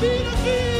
be defeated.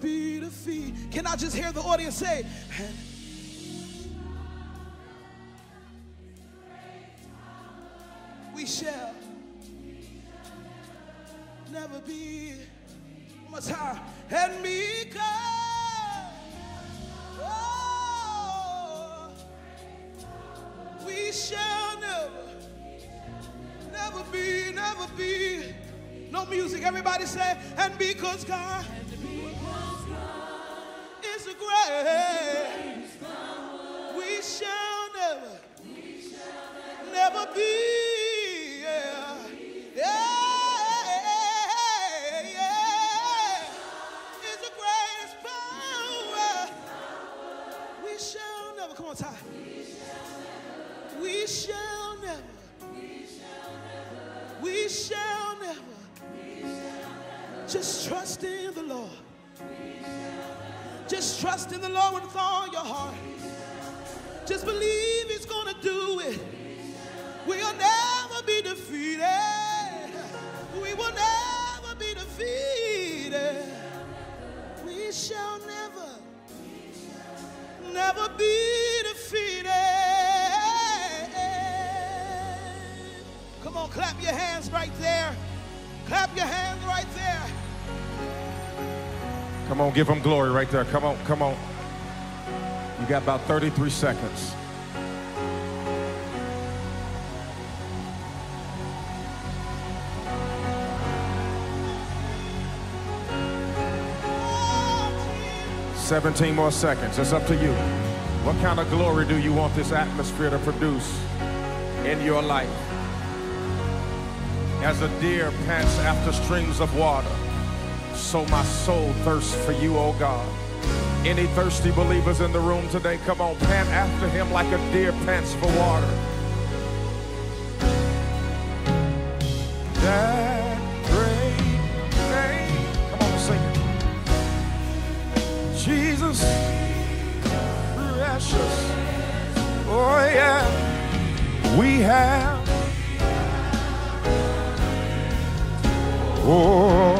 Be defeated. Can I just hear the audience say, we shall never be. More time. And because, oh, we shall never, never be, never be. No music, everybody say, and because God is a great, we shall never, never be. Yeah. Yeah, yeah. Is the greatest power. We shall never. Come on, Ty. We shall never. We shall never. Just trust in the Lord. Just trust in the Lord with all your heart. Just believe He's gonna do it. We'll never be defeated. We will never be defeated. We shall never, never be defeated. Come on, clap your hands right there. Clap your hands right there. Come on, give him glory right there. Come on, come on. You got about 33 seconds. Seventeen more seconds. It's up to you. What kind of glory do you want this atmosphere to produce in your life? As a deer pants after streams of water, so my soul thirsts for you, O God. Any thirsty believers in the room today, come on, pant after him like a deer pants for water. That great name. Come on, sing it. Jesus, precious. Oh, yeah. We have. Oh, oh,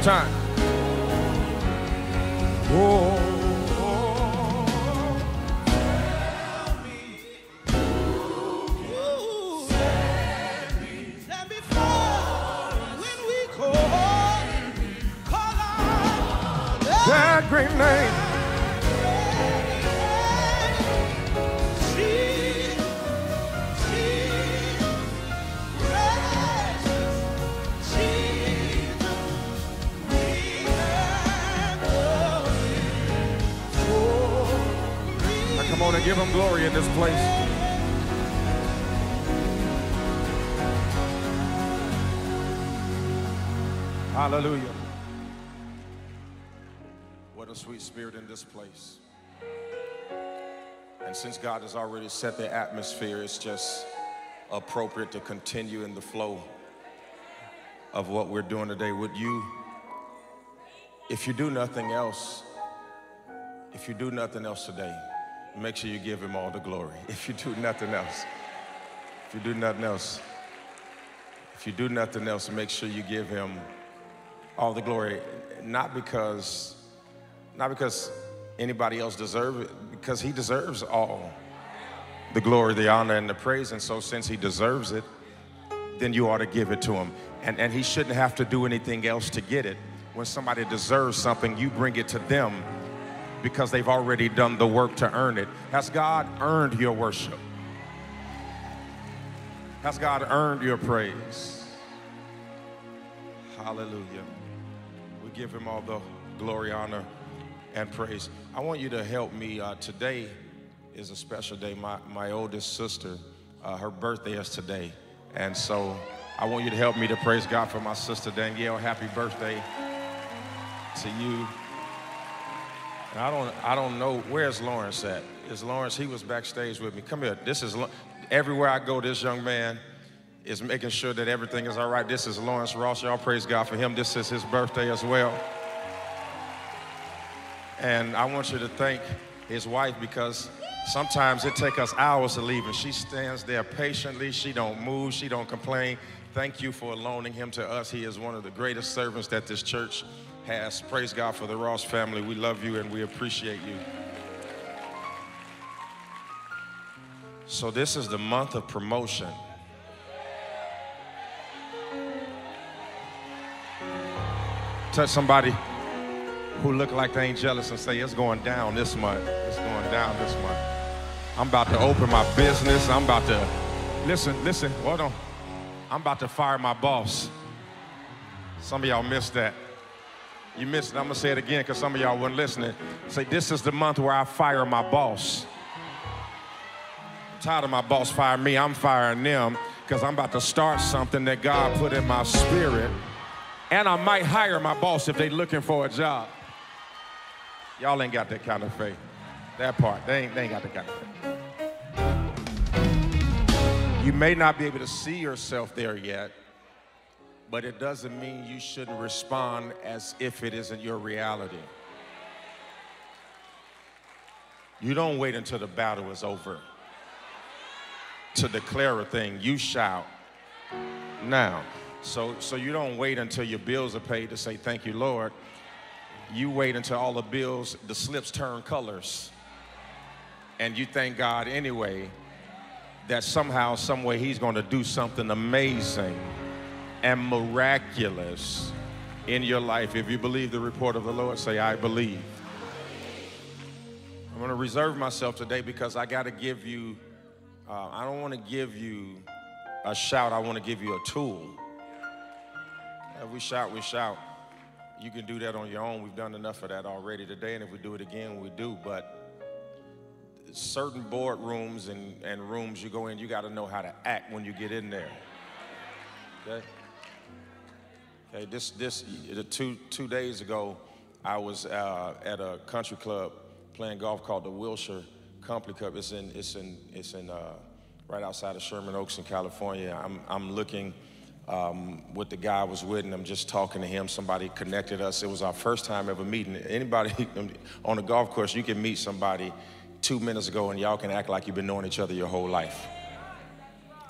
more time. Oh, give him glory in this place. Hallelujah. What a sweet spirit in this place. And since God has already set the atmosphere, it's just appropriate to continue in the flow of what we're doing today. Would you, if you do nothing else, if you do nothing else today, make sure you give him all the glory. If you do nothing else, if you do nothing else, if you do nothing else, make sure you give him all the glory. Not because, not because anybody else deserves it, because he deserves all the glory, the honor, and the praise. And so since he deserves it, then you ought to give it to him. And, and he shouldn't have to do anything else to get it. When somebody deserves something, you bring it to them because they've already done the work to earn it. Has God earned your worship? Has God earned your praise? Hallelujah. We give him all the glory, honor, and praise. I want you to help me. Uh, today is a special day. My, my oldest sister, uh, her birthday is today. And so I want you to help me to praise God for my sister Danielle. Happy birthday to you. And I don't, I don't know where's Lawrence at. Is Lawrence? He was backstage with me. Come here. This is everywhere I go. This young man is making sure that everything is all right. This is Lawrence Ross. Y'all praise God for him. This is his birthday as well. And I want you to thank his wife because sometimes it takes us hours to leave, and she stands there patiently. She don't move. She don't complain. Thank you for loaning him to us. He is one of the greatest servants that this church has. Praise God for the Ross family. We love you and we appreciate you. So, this is the month of promotion. Touch somebody who look like they ain't jealous and say, It's going down this month. It's going down this month. I'm about to open my business. I'm about to, listen, listen, hold on. I'm about to fire my boss. Some of y'all missed that. You missed it. I'm gonna say it again because some of y'all weren't listening. Say, this is the month where I fire my boss. I'm tired of my boss firing me. I'm firing them because I'm about to start something that God put in my spirit. And I might hire my boss if they're looking for a job. Y'all ain't got that kind of faith. That part, they ain't, they ain't got that kind of faith. You may not be able to see yourself there yet, but it doesn't mean you shouldn't respond as if it isn't your reality. You don't wait until the battle is over to declare a thing. You shout now. So, so you don't wait until your bills are paid to say thank you, Lord. You wait until all the bills, the slips turn colors, and you thank God anyway that somehow, some way, He's going to do something amazing and miraculous in your life. If you believe the report of the Lord, say, I believe. I'm going to reserve myself today because I got to give you, uh, I don't want to give you a shout, I want to give you a tool. If we shout, we shout. You can do that on your own. We've done enough of that already today, and if we do it again, we do. But certain boardrooms and, and rooms you go in, you got to know how to act when you get in there. Okay? Okay, this, this, two, two days ago, I was uh, at a country club playing golf called the Wilshire Country Club. It's in, it's in, it's in uh, right outside of Sherman Oaks in California. I'm, I'm looking um, with the guy I was with, and I'm just talking to him. Somebody connected us. It was our first time ever meeting. Anybody on a golf course, you can meet somebody two minutes ago, and y'all can act like you've been knowing each other your whole life.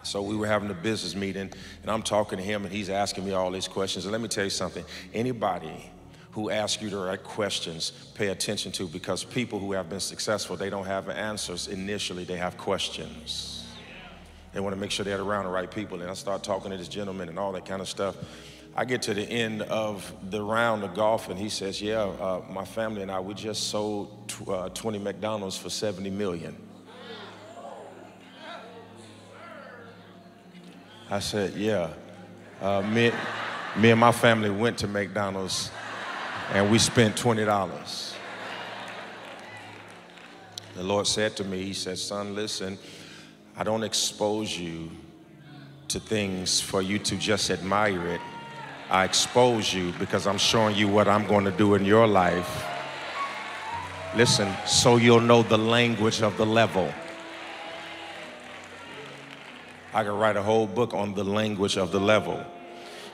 So we were having a business meeting, and I'm talking to him, and he's asking me all these questions. And let me tell you something: anybody who asks you the right questions, pay attention to, because people who have been successful, they don't have answers initially; they have questions. They want to make sure they're around the right people. And I start talking to this gentleman and all that kind of stuff. I get to the end of the round of golf, and he says, "Yeah, uh, my family and I, we just sold tw- uh, 20 McDonald's for 70 million." I said, "Yeah, uh, me, me and my family went to McDonald's, and we spent twenty dollars." The Lord said to me, He said, Son, listen, I don't expose you to things for you to just admire it. I expose you because I'm showing you what I'm going to do in your life. Listen, so you'll know the language of the level. I could write a whole book on the language of the level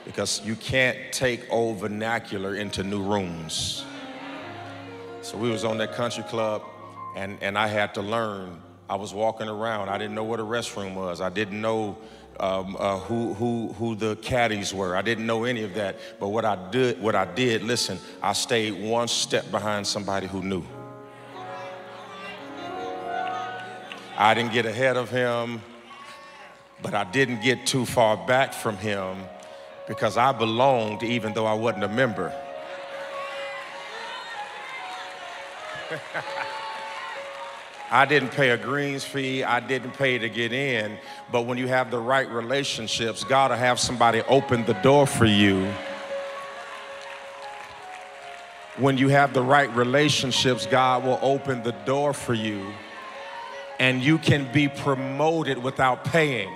because you can't take old vernacular into new rooms. So we was on that country club and, and I had to learn. I was walking around. I didn't know what a restroom was. I didn't know um, uh, who, who, who the caddies were. I didn't know any of that. But what I did, what I did, listen, I stayed one step behind somebody who knew. I didn't get ahead of him, but I didn't get too far back from him because I belonged even though I wasn't a member. I didn't pay a greens fee. I didn't pay to get in. But when you have the right relationships, God will have somebody open the door for you. When you have the right relationships, God will open the door for you. And you can be promoted without paying.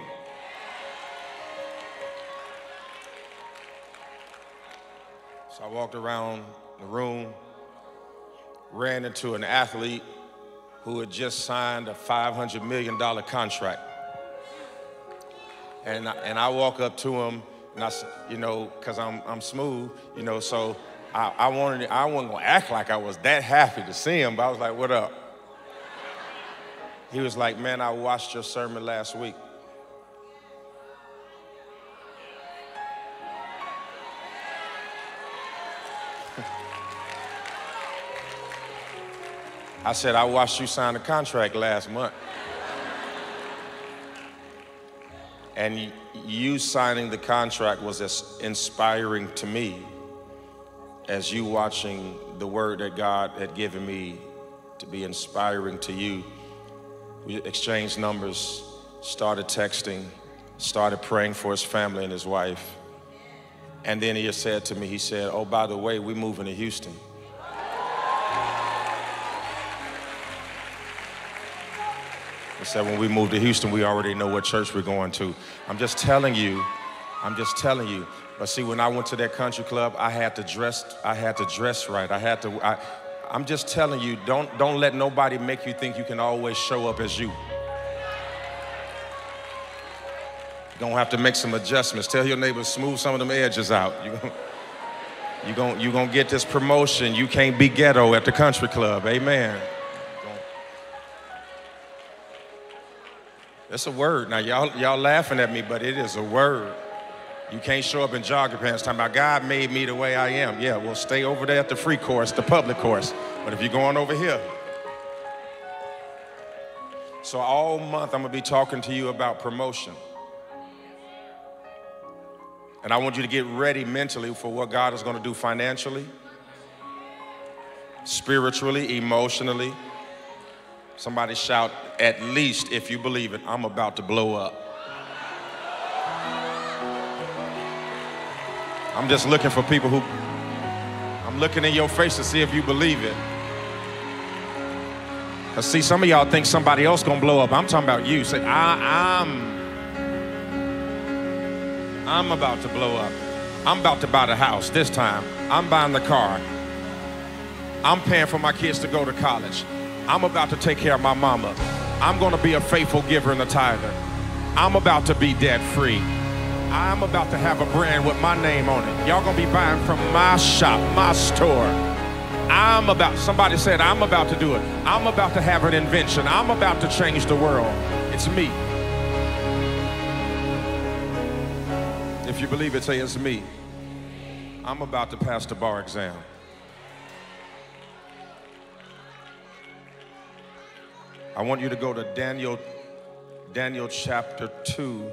Walked around the room, ran into an athlete who had just signed a $500 million contract. And I, and I walk up to him, and I you know, because I'm, I'm smooth, you know, so I, I wanted, I wasn't gonna act like I was that happy to see him, but I was like, what up? He was like, man, I watched your sermon last week. I said, I watched you sign a contract last month. And you signing the contract was as inspiring to me as you watching the word that God had given me to be inspiring to you. We exchanged numbers, started texting, started praying for his family and his wife. And then he said to me, he said, Oh, by the way, we're moving to Houston. He said, when we move to Houston, we already know what church we're going to. I'm just telling you, I'm just telling you. But see, when I went to that country club, I had to dress, I had to dress right. I had to, I, I'm just telling you, don't, don't let nobody make you think you can always show up as you. You're gonna have to make some adjustments. Tell your neighbors, smooth some of them edges out. You're gonna, you gonna, you gonna get this promotion. You can't be ghetto at the country club. Amen. That's a word. Now, y'all, y'all laughing at me, but it is a word. You can't show up in jogger pants talking about God made me the way I am. Yeah, well, stay over there at the free course, the public course. But if you're going over here, so all month I'm gonna be talking to you about promotion. And I want you to get ready mentally for what God is gonna do financially, spiritually, emotionally, Somebody shout, at least if you believe it, I'm about to blow up. I'm just looking for people who, I'm looking in your face to see if you believe it. Cause see, some of y'all think somebody else gonna blow up. I'm talking about you. Say, I, I'm, I'm about to blow up. I'm about to buy the house this time. I'm buying the car. I'm paying for my kids to go to college. I'm about to take care of my mama. I'm going to be a faithful giver and a tither. I'm about to be debt free. I'm about to have a brand with my name on it. Y'all going to be buying from my shop, my store. I'm about, somebody said, I'm about to do it. I'm about to have an invention. I'm about to change the world. It's me. If you believe it, say it's me. I'm about to pass the bar exam. I want you to go to Daniel, Daniel chapter 2,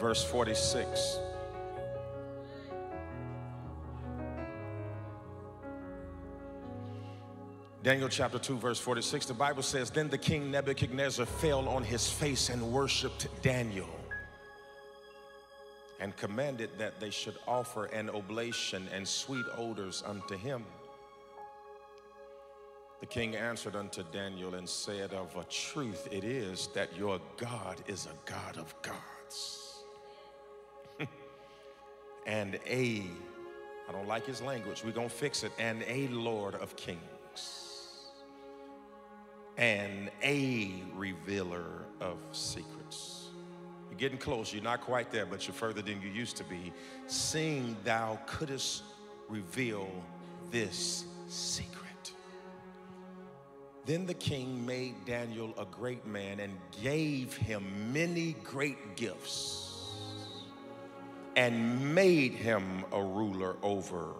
verse 46. Daniel chapter 2, verse 46, the Bible says, Then the king Nebuchadnezzar fell on his face and worshiped Daniel and commanded that they should offer an oblation and sweet odors unto him. The king answered unto Daniel and said, Of a truth it is that your God is a God of gods and a, I don't like his language, we're gonna fix it, and a Lord of kings and a revealer of secrets. You're getting close, you're not quite there, but you're further than you used to be. Seeing thou couldst reveal this secret. Then the king made Daniel a great man and gave him many great gifts and made him a ruler over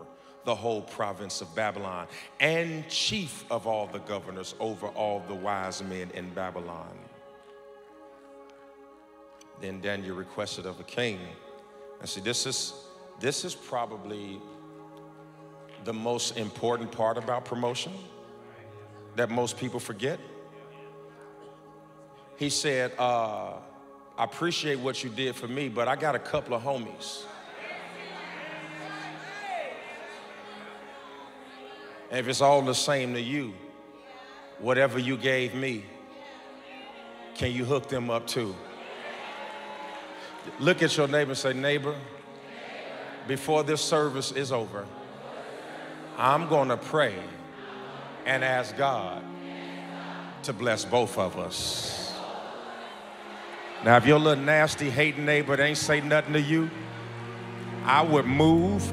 the whole province of Babylon and chief of all the governors over all the wise men in Babylon. Then Daniel requested of the king. I see this is this is probably the most important part about promotion that most people forget. He said, uh, I appreciate what you did for me, but I got a couple of homies. And if it's all the same to you, whatever you gave me, can you hook them up too? Look at your neighbor and say, Neighbor, before this service is over, I'm going to pray and ask God to bless both of us. Now, if your little nasty, hating neighbor ain't say nothing to you, I would move.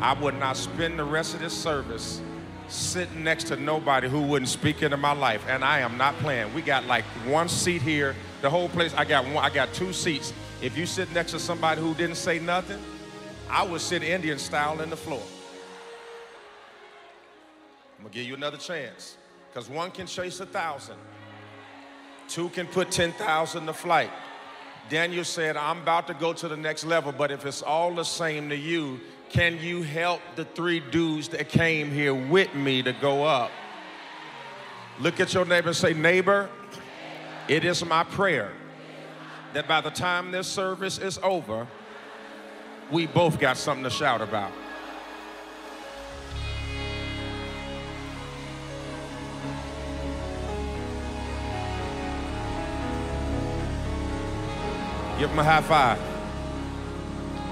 I would not spend the rest of this service sitting next to nobody who wouldn't speak into my life. And I am not playing. We got like one seat here. The whole place, I got one, I got two seats. If you sit next to somebody who didn't say nothing, I would sit Indian style in the floor. Gonna give you another chance. Because one can chase a thousand, two can put 10,000 to flight. Daniel said, I'm about to go to the next level, but if it's all the same to you, can you help the three dudes that came here with me to go up? Look at your neighbor and say, Neighbor, it is my prayer that by the time this service is over, we both got something to shout about. Give him a high five.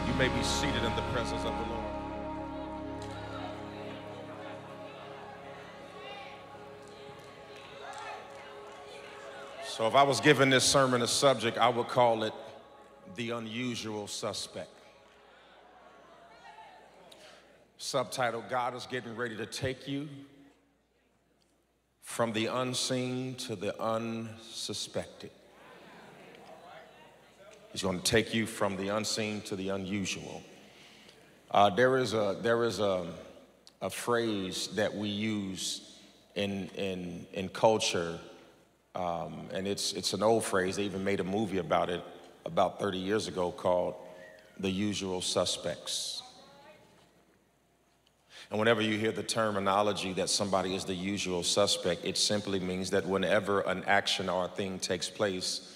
You may be seated in the presence of the Lord. So, if I was giving this sermon a subject, I would call it The Unusual Suspect. Subtitle God is getting ready to take you from the unseen to the unsuspected. He's going to take you from the unseen to the unusual. Uh, there is a there is a, a phrase that we use in in in culture, um, and it's it's an old phrase. They even made a movie about it about 30 years ago called "The Usual Suspects." And whenever you hear the terminology that somebody is the usual suspect, it simply means that whenever an action or a thing takes place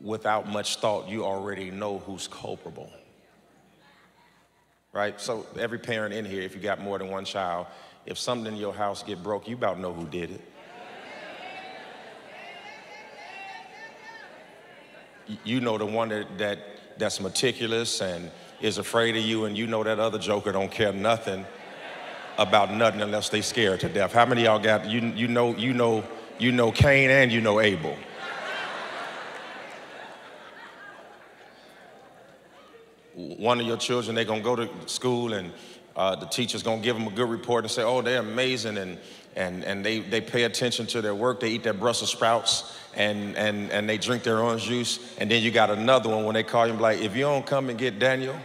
without much thought, you already know who's culpable. Right? So every parent in here, if you got more than one child, if something in your house get broke, you about know who did it. You know the one that, that that's meticulous and is afraid of you, and you know that other joker don't care nothing about nothing unless they scared to death. How many y'all got you you know you know you know Cain and you know Abel? One of your children, they're gonna go to school and uh, the teacher's gonna give them a good report and say, oh, they're amazing, and, and, and they, they pay attention to their work, they eat their Brussels sprouts, and, and, and they drink their orange juice. And then you got another one when they call you, like, if you don't come and get Daniel,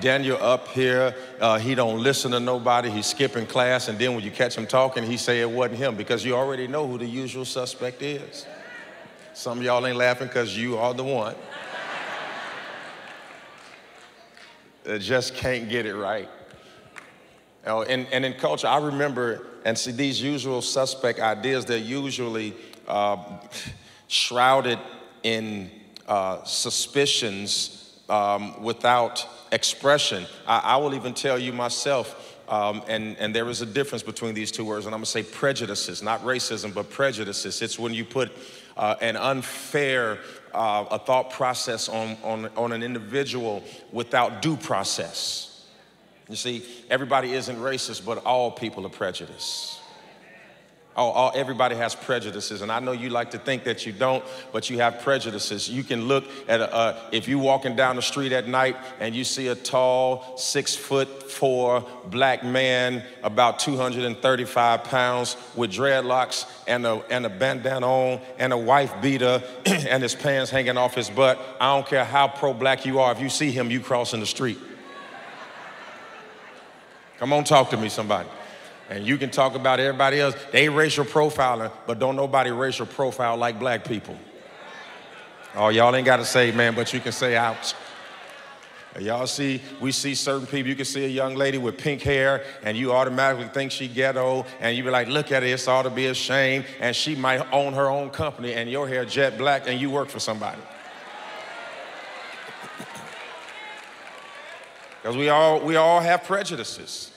Daniel up here, uh, he don't listen to nobody, he's skipping class, and then when you catch him talking, he say it wasn't him because you already know who the usual suspect is. Some of y'all ain't laughing because you are the one. Just can't get it right. Oh, and, and in culture, I remember, and see, these usual suspect ideas, they're usually uh, shrouded in uh, suspicions um, without expression. I, I, will even tell you myself, Um, and, and there is a difference between these two words, and I'm gonna say prejudices, not racism, but prejudices. It's when you put uh, an unfair uh, a thought process on, on, on an individual without due process. You see, everybody isn't racist, but all people are prejudiced. All, all, everybody has prejudices, and I know you like to think that you don't, but you have prejudices. You can look at a, uh, if you're walking down the street at night and you see a tall, six foot four black man, about 235 pounds, with dreadlocks and a, and a bandana on and a wife beater and his pants hanging off his butt. I don't care how pro black you are, if you see him, you crossing the street. Come on, talk to me, somebody. And you can talk about everybody else. They racial profiling, but don't nobody racial profile like black people. Oh, y'all ain't got to say, man, but you can say ouch. Y'all see, we see certain people, you can see a young lady with pink hair and you automatically think she ghetto and you be like, look at it, it's ought to be a shame. And she might own her own company and your hair jet black and you work for somebody. Because we all, we all have prejudices.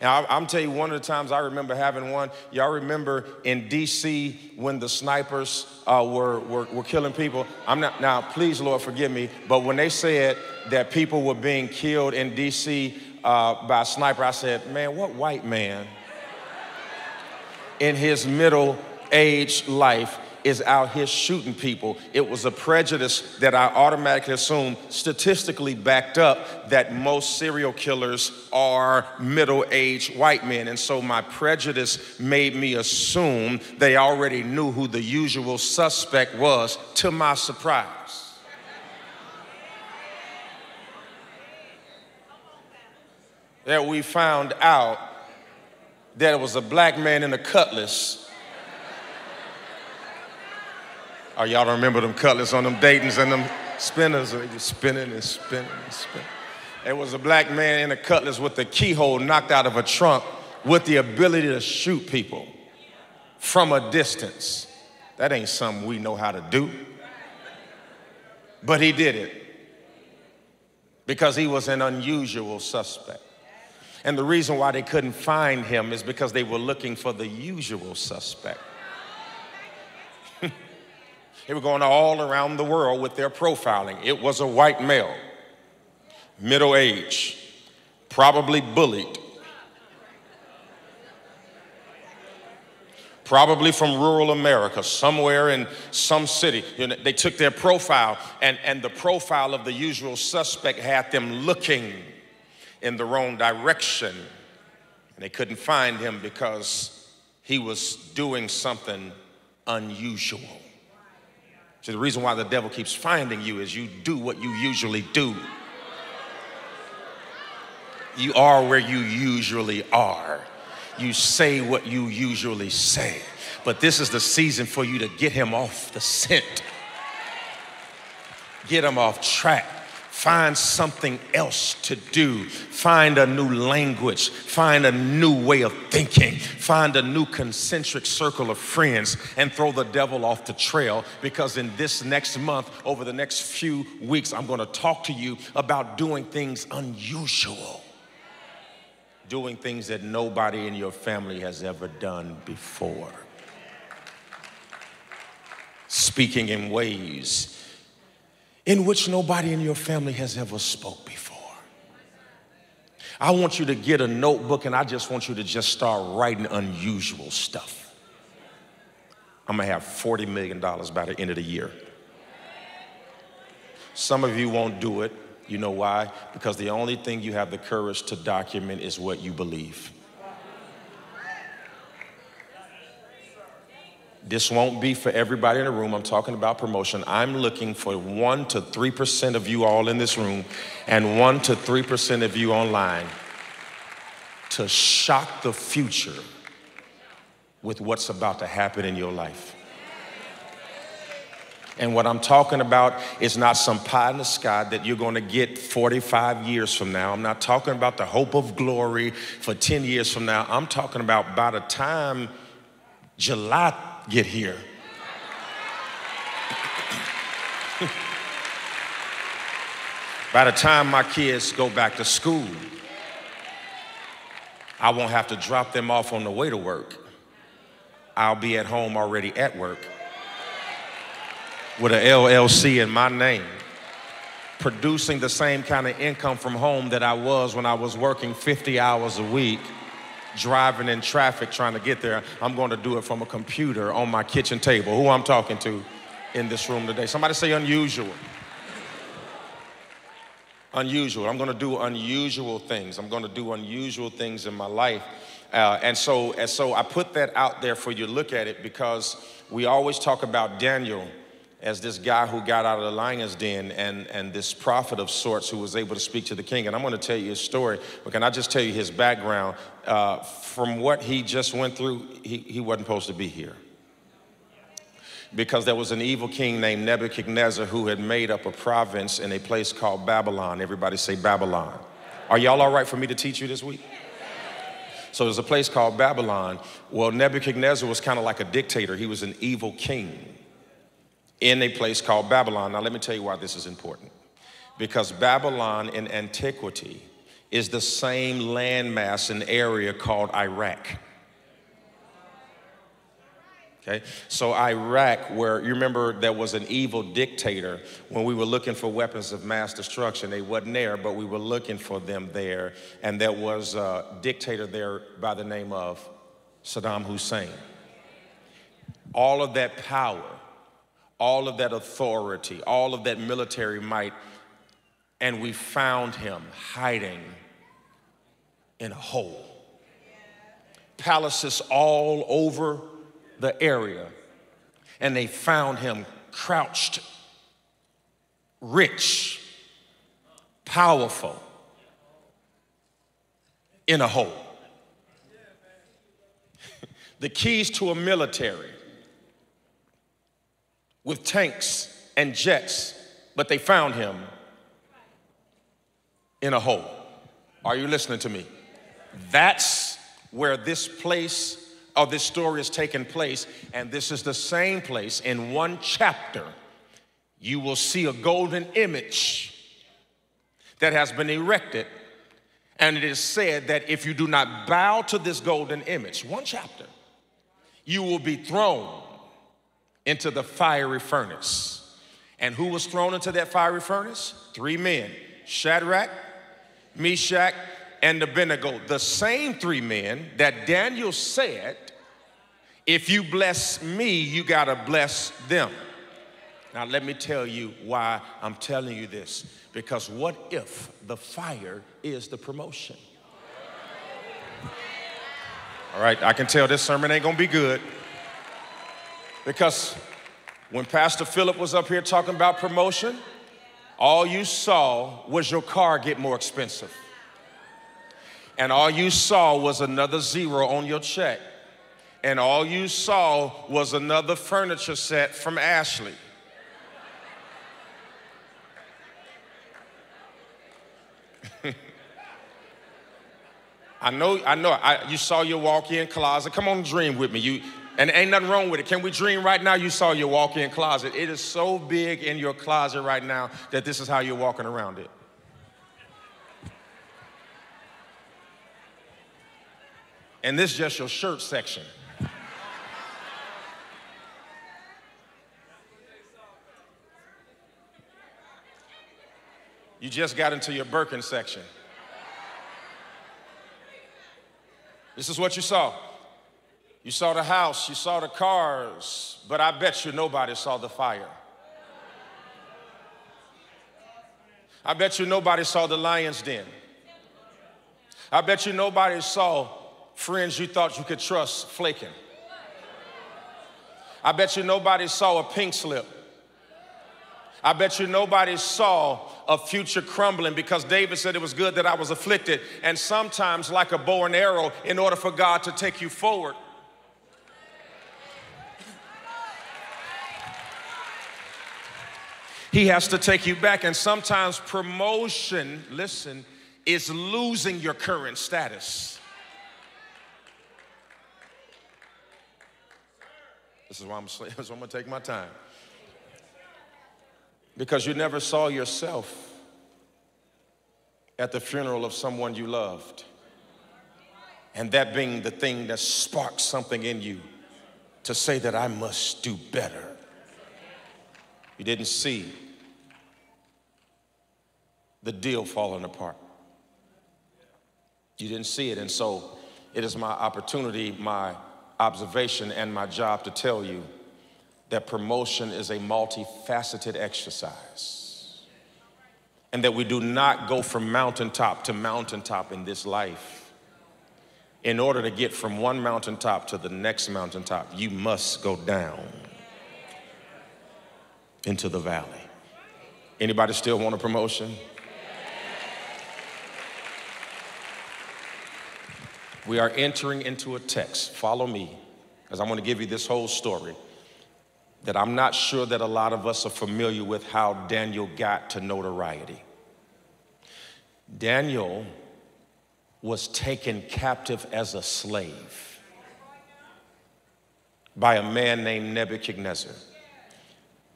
And I, am tell you, one of the times I remember having one, y'all remember in D.C. when the snipers uh, were, were, were killing people? I'm not, now, please, Lord, forgive me, but when they said that people were being killed in D.C. Uh, by a sniper, I said, man, what white man in his middle age life is out here shooting people. It was a prejudice that I automatically assumed, statistically backed up, that most serial killers are middle aged white men. And so my prejudice made me assume they already knew who the usual suspect was, to my surprise. That we found out that it was a black man in a cutlass Oh, y'all don't remember them cutlass on them Dayton's and them spinners? Or just spinning and spinning and spinning. It was a black man in a cutlass with a keyhole knocked out of a trunk with the ability to shoot people from a distance. That ain't something we know how to do. But he did it because he was an unusual suspect. And the reason why they couldn't find him is because they were looking for the usual suspect. They were going all around the world with their profiling. It was a white male, middle age, probably bullied, probably from rural America, somewhere in some city. You know, they took their profile, and, and the profile of the usual suspect had them looking in the wrong direction. And they couldn't find him because he was doing something unusual. See, the reason why the devil keeps finding you is you do what you usually do. You are where you usually are. You say what you usually say. But this is the season for you to get him off the scent, get him off track. Find something else to do. Find a new language. Find a new way of thinking. Find a new concentric circle of friends and throw the devil off the trail because in this next month, over the next few weeks, I'm going to talk to you about doing things unusual. Doing things that nobody in your family has ever done before. Speaking in ways in which nobody in your family has ever spoke before. I want you to get a notebook and I just want you to just start writing unusual stuff. I'm gonna have $40 million by the end of the year. Some of you won't do it. You know why? Because the only thing you have the courage to document is what you believe. This won't be for everybody in the room. I'm talking about promotion. I'm looking for 1 to 3% of you all in this room and 1 to 3% of you online to shock the future with what's about to happen in your life. And what I'm talking about is not some pie in the sky that you're going to get 45 years from now. I'm not talking about the hope of glory for 10 years from now. I'm talking about by the time July get here. By the time my kids go back to school, I won't have to drop them off on the way to work. I'll be at home already at work with an LLC in my name, producing the same kind of income from home that I was when I was working 50 hours a week, driving in traffic trying to get there. I'm going to do it from a computer on my kitchen table. Who I'm talking to in this room today? Somebody say unusual. Unusual. I'm going to do unusual things. I'm going to do unusual things in my life. Uh, and so, and so I put that out there for you to look at it because we always talk about Daniel as this guy who got out of the lion's den and, and this prophet of sorts who was able to speak to the king. And I'm going to tell you his story, but can I just tell you his background? Uh, from what he just went through, he, he wasn't supposed to be here. Because there was an evil king named Nebuchadnezzar who had made up a province in a place called Babylon. Everybody say Babylon. Are y'all all right for me to teach you this week? So there's a place called Babylon. Well, Nebuchadnezzar was kind of like a dictator, he was an evil king in a place called Babylon. Now, let me tell you why this is important. Because Babylon in antiquity is the same landmass and area called Iraq. Okay, so Iraq, where you remember there was an evil dictator when we were looking for weapons of mass destruction, they wasn't there, but we were looking for them there, and there was a dictator there by the name of Saddam Hussein. All of that power all of that authority, all of that military might, and we found him hiding in a hole. Palaces all over the area, and they found him crouched, rich, powerful, in a hole. the keys to a military with tanks and jets, but they found him in a hole. Are you listening to me? That's where this place of this story is taking place, and this is the same place in one chapter. You will see a golden image that has been erected, and it is said that if you do not bow to this golden image, one chapter, you will be thrown into the fiery furnace. And who was thrown into that fiery furnace? Three men Shadrach, Meshach, and Abednego. The same three men that Daniel said, if you bless me, you gotta bless them. Now, let me tell you why I'm telling you this. Because what if the fire is the promotion? All right, I can tell this sermon ain't gonna be good. Because when Pastor Philip was up here talking about promotion, all you saw was your car get more expensive. And all you saw was another zero on your check. And all you saw was another furniture set from Ashley. I know, I know, I, you saw your walk-in closet. Come on, dream with me. You, and ain't nothing wrong with it. Can we dream right now? You saw your walk in closet. It is so big in your closet right now that this is how you're walking around it. And this is just your shirt section. You just got into your Birkin section. This is what you saw. You saw the house, you saw the cars, but I bet you nobody saw the fire. I bet you nobody saw the lion's den. I bet you nobody saw friends you thought you could trust flaking. I bet you nobody saw a pink slip. I bet you nobody saw a future crumbling because David said it was good that I was afflicted. And sometimes, like a bow and arrow, in order for God to take you forward, He has to take you back. And sometimes promotion, listen, is losing your current status. This is why I'm, this I'm gonna take my time. Because you never saw yourself at the funeral of someone you loved. And that being the thing that sparks something in you to say that I must do better. You didn't see the deal falling apart. You didn't see it. And so it is my opportunity, my observation, and my job to tell you that promotion is a multifaceted exercise. And that we do not go from mountaintop to mountaintop in this life. In order to get from one mountaintop to the next mountaintop, you must go down into the valley. Anybody still want a promotion? We are entering into a text. Follow me, as I'm going to give you this whole story that I'm not sure that a lot of us are familiar with how Daniel got to notoriety. Daniel was taken captive as a slave by a man named Nebuchadnezzar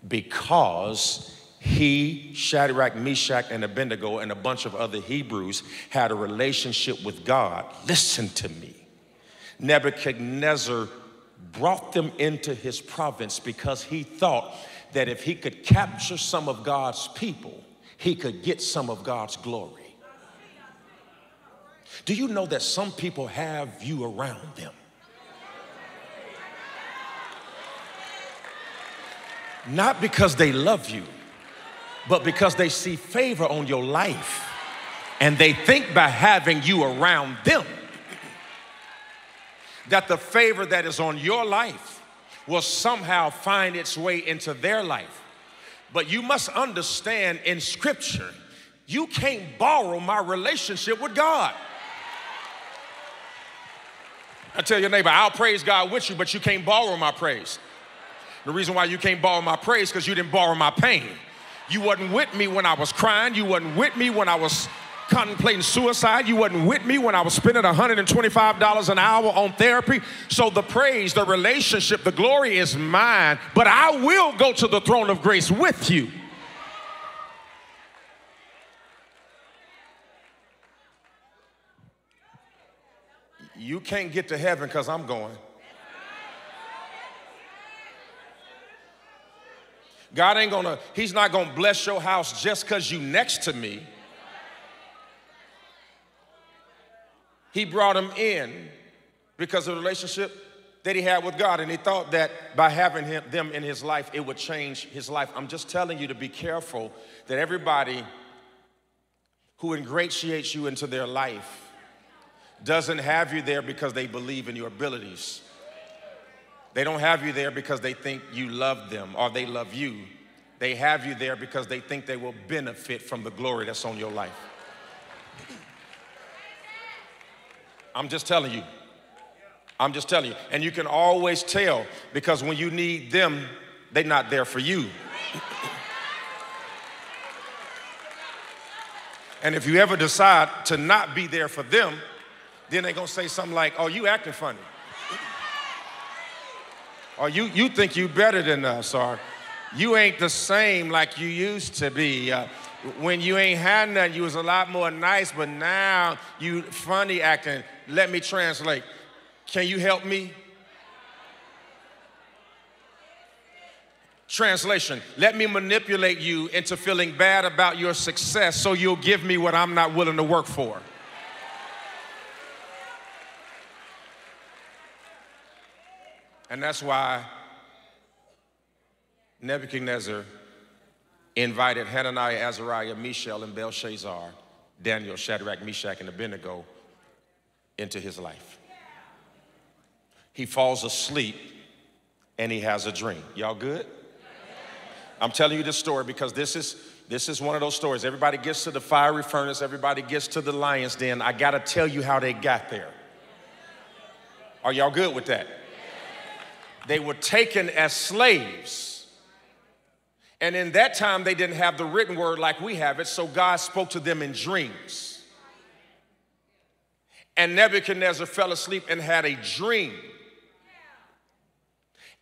because he, Shadrach, Meshach, and Abednego, and a bunch of other Hebrews had a relationship with God. Listen to me. Nebuchadnezzar brought them into his province because he thought that if he could capture some of God's people, he could get some of God's glory. Do you know that some people have you around them? Not because they love you, but because they see favor on your life. And they think by having you around them that the favor that is on your life will somehow find its way into their life. But you must understand in scripture, you can't borrow my relationship with God. I tell your neighbor, I'll praise God with you, but you can't borrow my praise. The reason why you can't borrow my praise because you didn't borrow my pain. You wasn't with me when I was crying. You wasn't with me when I was contemplating suicide. You wasn't with me when I was spending $125 an hour on therapy. So the praise, the relationship, the glory is mine, but I will go to the throne of grace with you. You can't get to heaven because I'm going. God ain't gonna, He's not gonna bless your house just because you next to me. He brought him in because of the relationship that he had with God. And he thought that by having him, them in his life, it would change his life. I'm just telling you to be careful that everybody who ingratiates you into their life doesn't have you there because they believe in your abilities. They don't have you there because they think you love them or they love you. They have you there because they think they will benefit from the glory that's on your life. I'm just telling you. I'm just telling you. And you can always tell because when you need them, they're not there for you. and if you ever decide to not be there for them, then they're gonna say something like, Oh, you acting funny. Or you, you think you better than us, or you ain't the same like you used to be. Uh, when you ain't had nothing, you was a lot more nice, but now you funny acting. Let me translate. Can you help me? Translation, let me manipulate you into feeling bad about your success so you'll give me what I'm not willing to work for. And that's why Nebuchadnezzar invited Hananiah, Azariah, Mishael, and Belshazzar, Daniel, Shadrach, Meshach, and Abednego into his life. He falls asleep and he has a dream. Y'all good? I'm telling you this story because this is this is one of those stories. Everybody gets to the fiery furnace, everybody gets to the lion's den. I got to tell you how they got there. Are y'all good with that? They were taken as slaves and in that time, they didn't have the written word like we have it, so God spoke to them in dreams. And Nebuchadnezzar fell asleep and had a dream.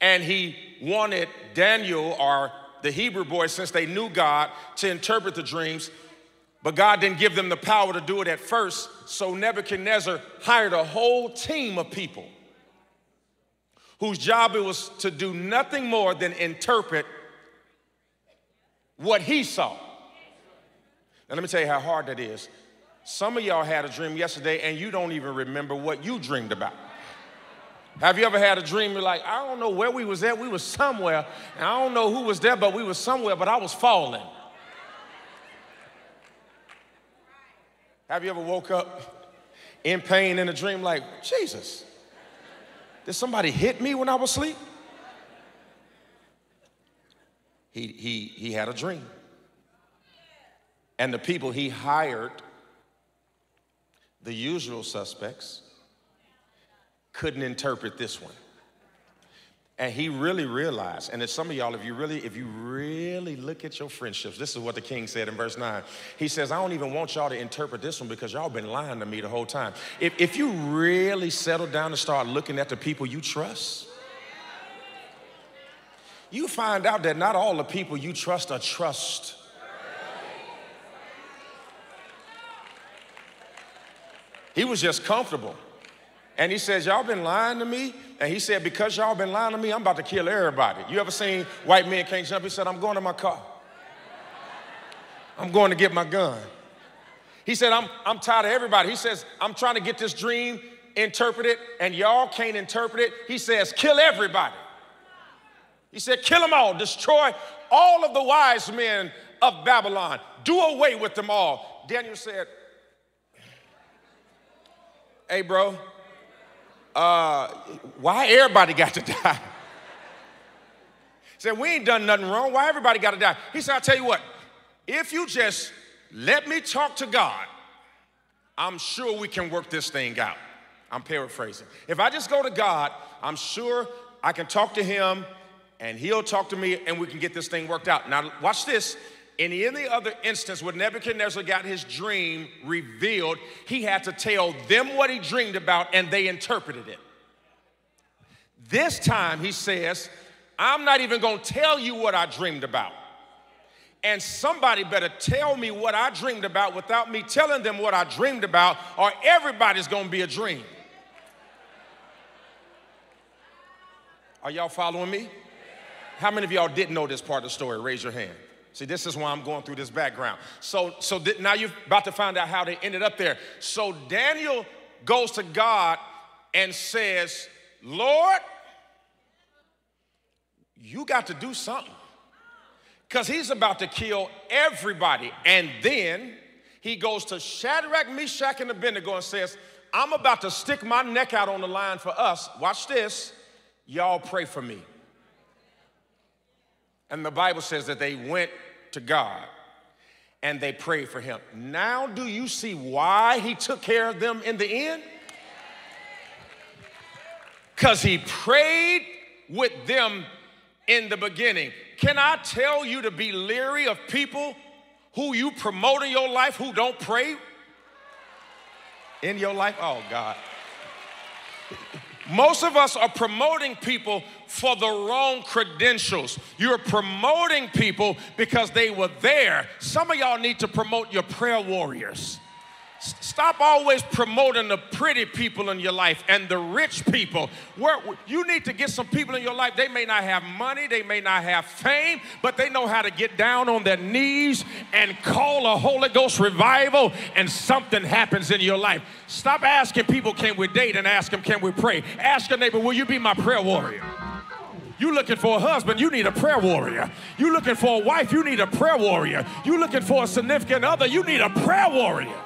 And he wanted Daniel or the Hebrew boy, since they knew God, to interpret the dreams. But God didn't give them the power to do it at first, so Nebuchadnezzar hired a whole team of people whose job it was to do nothing more than interpret what he saw. Now, let me tell you how hard that is. Some of y'all had a dream yesterday and you don't even remember what you dreamed about. Have you ever had a dream you're like, I don't know where we was at, we was somewhere, and I don't know who was there, but we was somewhere, but I was falling. Have you ever woke up in pain in a dream like, Jesus, did somebody hit me when I was asleep? He, he, he had a dream. And the people he hired, the usual suspects, couldn't interpret this one. And he really realized, and as some of y'all, if you really, if you really look at your friendships, this is what the king said in verse 9. He says, I don't even want y'all to interpret this one because y'all been lying to me the whole time. If, if you really settle down and start looking at the people you trust, you find out that not all the people you trust are trust. He was just comfortable. And he says, Y'all been lying to me? And he said, Because y'all been lying to me, I'm about to kill everybody. You ever seen white men can't jump? He said, I'm going to my car. I'm going to get my gun. He said, I'm, I'm tired of everybody. He says, I'm trying to get this dream interpreted, and y'all can't interpret it. He says, Kill everybody. He said, Kill them all, destroy all of the wise men of Babylon, do away with them all. Daniel said, Hey, bro, uh, why everybody got to die? He said, we ain't done nothing wrong. Why everybody got to die? He said, I'll tell you what, if you just let me talk to God, I'm sure we can work this thing out. I'm paraphrasing. If I just go to God, I'm sure I can talk to Him and He'll talk to me and we can get this thing worked out. Now, watch this. In any other instance when Nebuchadnezzar got his dream revealed, he had to tell them what he dreamed about and they interpreted it. This time he says, I'm not even gonna tell you what I dreamed about. And somebody better tell me what I dreamed about without me telling them what I dreamed about, or everybody's gonna be a dream. Are y'all following me? How many of y'all didn't know this part of the story? Raise your hand. See, this is why I'm going through this background. So, so th- now you're about to find out how they ended up there. So Daniel goes to God and says, Lord, you got to do something. Because he's about to kill everybody. And then he goes to Shadrach, Meshach, and Abednego and says, I'm about to stick my neck out on the line for us. Watch this. Y'all pray for me. And the Bible says that they went to God and they prayed for him. Now, do you see why he took care of them in the end? Because he prayed with them in the beginning. Can I tell you to be leery of people who you promote in your life who don't pray in your life? Oh, God. Most of us are promoting people for the wrong credentials. You're promoting people because they were there. Some of y'all need to promote your prayer warriors. Stop always promoting the pretty people in your life and the rich people. Where you need to get some people in your life. They may not have money, they may not have fame, but they know how to get down on their knees and call a Holy Ghost revival, and something happens in your life. Stop asking people, "Can we date?" and ask them, "Can we pray?" Ask your neighbor, "Will you be my prayer warrior?" You looking for a husband, you need a prayer warrior. You looking for a wife, you need a prayer warrior. You looking for a significant other, you need a prayer warrior.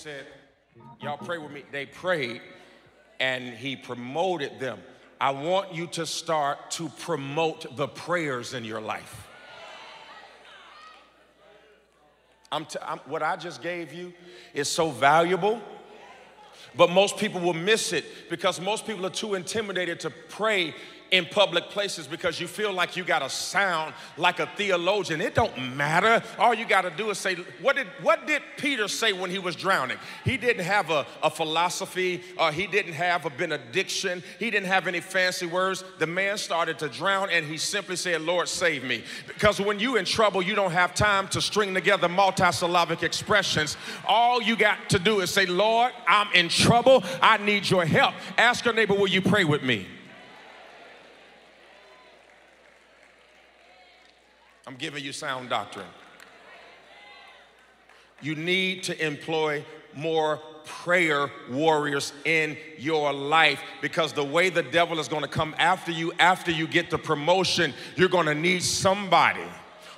Said, Y'all pray with me. They prayed and he promoted them. I want you to start to promote the prayers in your life. I'm t- I'm, what I just gave you is so valuable, but most people will miss it because most people are too intimidated to pray in public places because you feel like you got to sound like a theologian. It don't matter. All you got to do is say, what did, what did Peter say when he was drowning? He didn't have a, a philosophy, uh, he didn't have a benediction, he didn't have any fancy words. The man started to drown and he simply said, Lord, save me. Because when you in trouble, you don't have time to string together multisyllabic expressions. All you got to do is say, Lord, I'm in trouble. I need your help. Ask your neighbor, will you pray with me? I'm giving you sound doctrine. You need to employ more prayer warriors in your life because the way the devil is going to come after you after you get the promotion, you're going to need somebody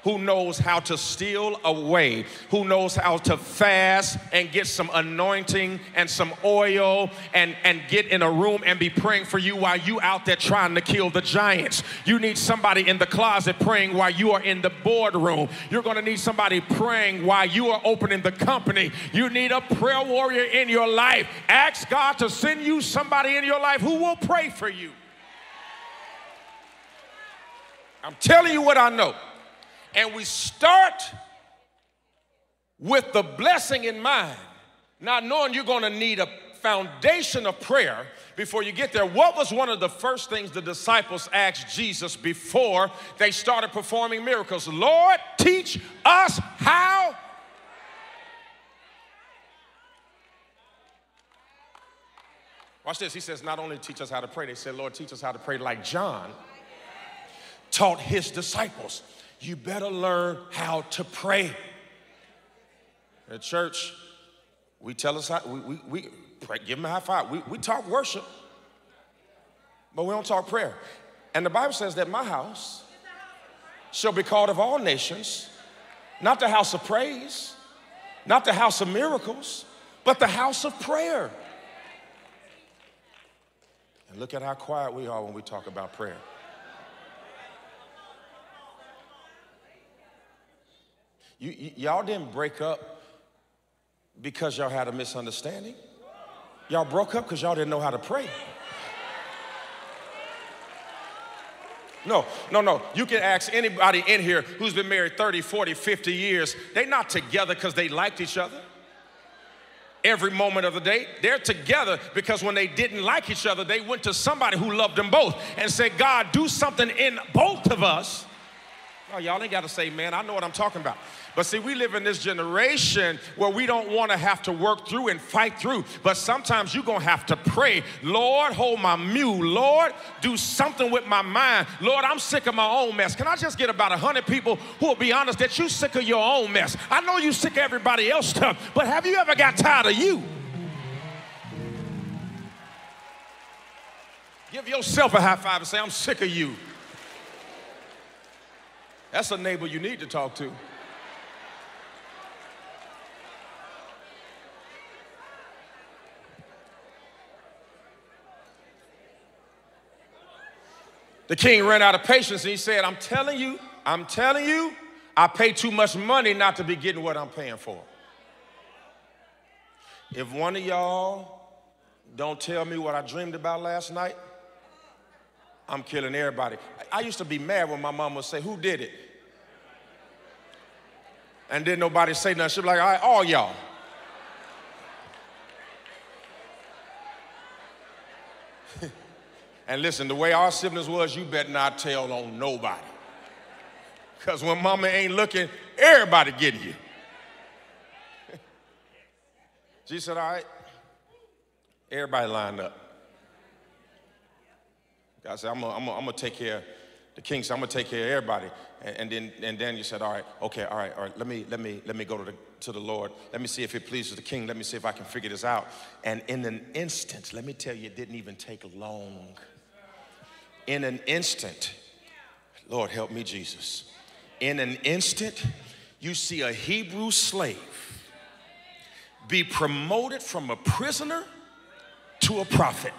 who knows how to steal away, who knows how to fast and get some anointing and some oil and, and get in a room and be praying for you while you out there trying to kill the giants. You need somebody in the closet praying while you are in the boardroom. You're going to need somebody praying while you are opening the company. You need a prayer warrior in your life. Ask God to send you somebody in your life who will pray for you. I'm telling you what I know and we start with the blessing in mind, not knowing you're going to need a foundation of prayer before you get there. What was one of the first things the disciples asked Jesus before they started performing miracles? Lord, teach us how. Watch this. He says, not only teach us how to pray, they said, Lord, teach us how to pray like John taught his disciples you better learn how to pray. At church, we tell us how, we, we, we pray, give them a high five. We, we talk worship, but we don't talk prayer. And the Bible says that my house shall be called of all nations, not the house of praise, not the house of miracles, but the house of prayer. And look at how quiet we are when we talk about prayer. You, y'all didn't break up because y'all had a misunderstanding. Y'all broke up because y'all didn't know how to pray. No, no, no. You can ask anybody in here who's been married 30, 40, 50 years. They're not together because they liked each other every moment of the day. They're together because when they didn't like each other, they went to somebody who loved them both and said, God, do something in both of us. Oh, y'all ain't got to say, man, I know what I'm talking about. But see, we live in this generation where we don't want to have to work through and fight through. But sometimes you're going to have to pray, Lord, hold my mule. Lord, do something with my mind. Lord, I'm sick of my own mess. Can I just get about 100 people who will be honest that you're sick of your own mess? I know you're sick of everybody else's stuff, but have you ever got tired of you? Give yourself a high five and say, I'm sick of you. That's a neighbor you need to talk to. The king ran out of patience and he said, I'm telling you, I'm telling you, I pay too much money not to be getting what I'm paying for. If one of y'all don't tell me what I dreamed about last night, I'm killing everybody. I used to be mad when my mom would say, Who did it? And then nobody say nothing. She'd be like, All right, all y'all. And listen, the way our siblings was, you better not tell on nobody. Because when mama ain't looking, everybody getting you. she said, all right, everybody lined up. God said, I'm gonna take care, the king said, I'm gonna take care of everybody. And, and, then and Daniel said, all right, okay, all right, all right, let me, let me, let me go to the, to the Lord. Let me see if it pleases the king. Let me see if I can figure this out. And in an instant, let me tell you, it didn't even take long in an instant, Lord help me, Jesus. In an instant, you see a Hebrew slave be promoted from a prisoner to a prophet.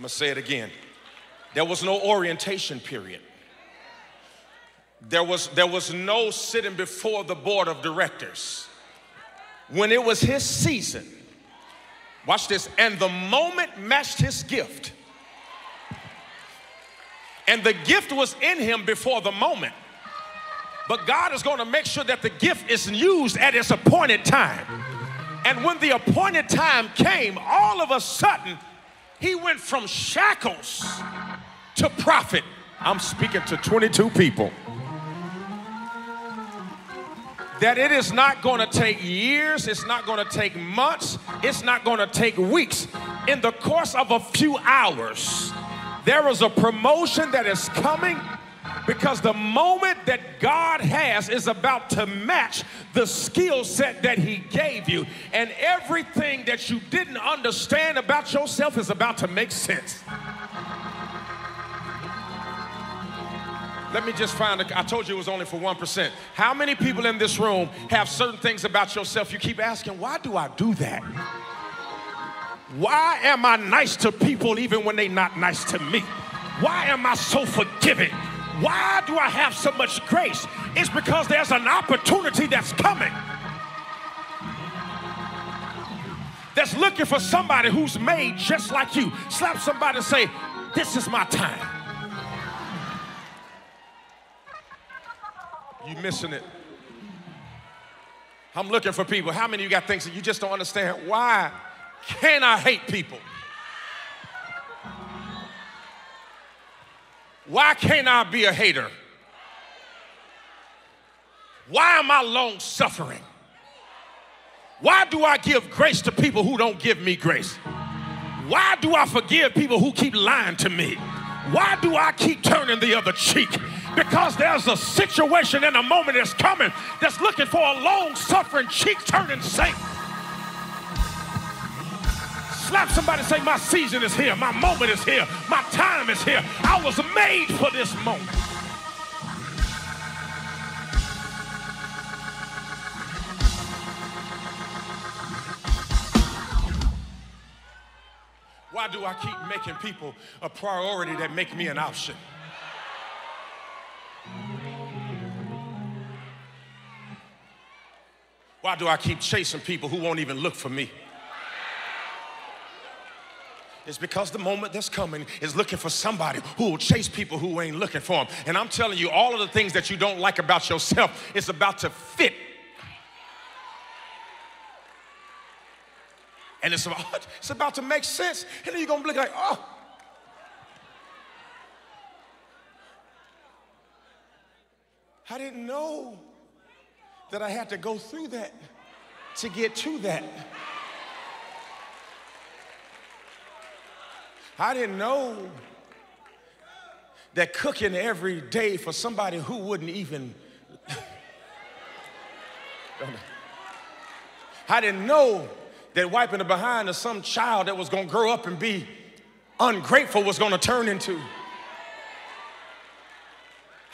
I'm gonna say it again. There was no orientation period. There was, there was no sitting before the board of directors. When it was his season, Watch this. And the moment matched his gift. And the gift was in him before the moment. But God is going to make sure that the gift is used at its appointed time. And when the appointed time came, all of a sudden, he went from shackles to prophet. I'm speaking to 22 people. That it is not going to take years, it's not going to take months, it's not going to take weeks. In the course of a few hours, there is a promotion that is coming because the moment that God has is about to match the skill set that He gave you. And everything that you didn't understand about yourself is about to make sense. Let me just find, a, I told you it was only for 1%. How many people in this room have certain things about yourself you keep asking, why do I do that? Why am I nice to people even when they're not nice to me? Why am I so forgiving? Why do I have so much grace? It's because there's an opportunity that's coming. That's looking for somebody who's made just like you. Slap somebody and say, This is my time. You missing it. I'm looking for people. How many of you got things that you just don't understand? Why can't I hate people? Why can't I be a hater? Why am I long suffering? Why do I give grace to people who don't give me grace? Why do I forgive people who keep lying to me? Why do I keep turning the other cheek? Because there's a situation and a moment that's coming that's looking for a long suffering, cheek turning saint. Slap somebody say, My season is here, my moment is here, my time is here. I was made for this moment. Why do I keep making people a priority that make me an option? Why do I keep chasing people who won't even look for me? It's because the moment that's coming is looking for somebody who will chase people who ain't looking for them. And I'm telling you, all of the things that you don't like about yourself, it's about to fit. And it's about, it's about to make sense. And then you're going to be like, oh. I didn't know that I had to go through that to get to that. I didn't know that cooking every day for somebody who wouldn't even. I didn't know that wiping the behind of some child that was going to grow up and be ungrateful was going to turn into.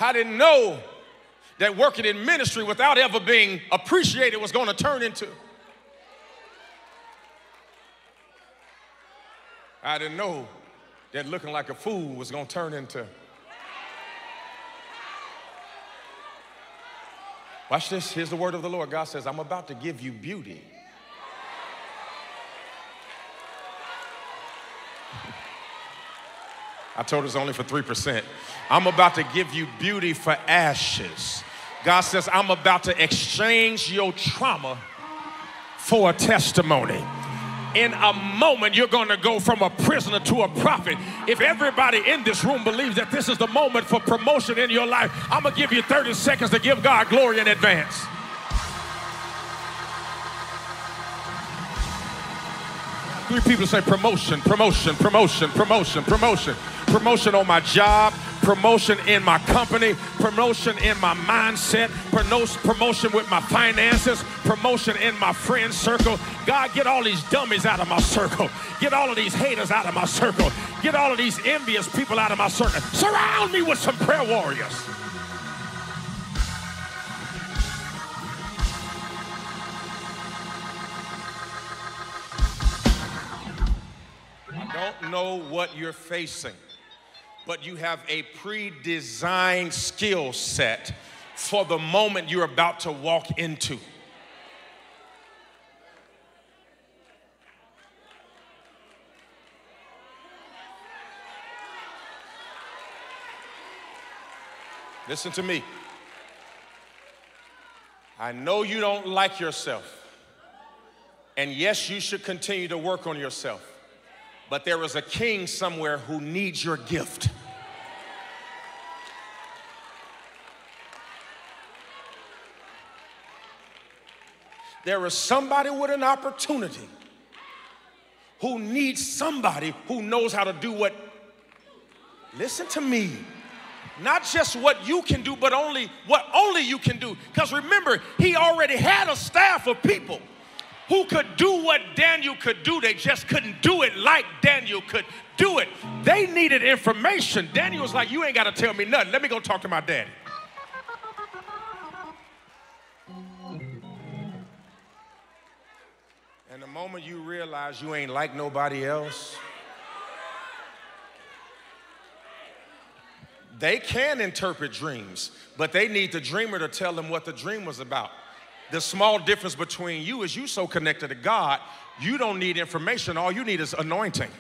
I didn't know that working in ministry without ever being appreciated was going to turn into. I didn't know that looking like a fool was going to turn into. Watch this. Here's the word of the Lord. God says, I'm about to give you beauty. I told it's only for 3%. I'm about to give you beauty for ashes. God says, I'm about to exchange your trauma for a testimony. In a moment, you're going to go from a prisoner to a prophet. If everybody in this room believes that this is the moment for promotion in your life, I'm going to give you 30 seconds to give God glory in advance. Three people say promotion, promotion, promotion, promotion, promotion, promotion on my job, promotion in my company, promotion in my mindset, promotion with my finances, promotion in my friend circle. God, get all these dummies out of my circle. Get all of these haters out of my circle. Get all of these envious people out of my circle. Surround me with some prayer warriors. Don't know what you're facing but you have a pre designed skill set for the moment you're about to walk into. Listen to me. I know you don't like yourself. And yes, you should continue to work on yourself. But there is a king somewhere who needs your gift. There is somebody with an opportunity who needs somebody who knows how to do what. Listen to me. Not just what you can do, but only what only you can do. Because remember, he already had a staff of people who could do what Daniel could do. They just couldn't do it like Daniel could do it. They needed information. Daniel was like, You ain't got to tell me nothing. Let me go talk to my daddy. And the moment you realize you ain't like nobody else, they can interpret dreams, but they need the dreamer to tell them what the dream was about. The small difference between you is you so connected to God, you don't need information. All you need is anointing.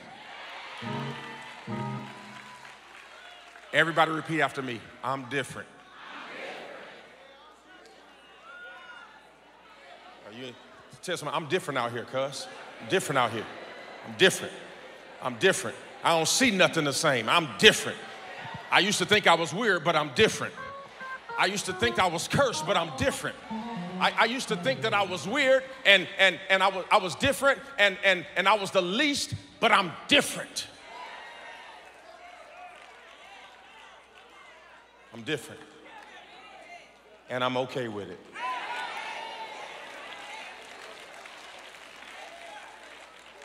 Everybody repeat after me. I'm different. Are you tell I'm different out here, cuz? Different out here. I'm different. I'm different. I don't see nothing the same. I'm different. I used to think I was weird, but I'm different. I used to think I was cursed, but I'm different. I, I, used to think that I was weird and, and, and I, was, I was different and, and, and I was the least, but I'm different. I'm different. And I'm okay with it.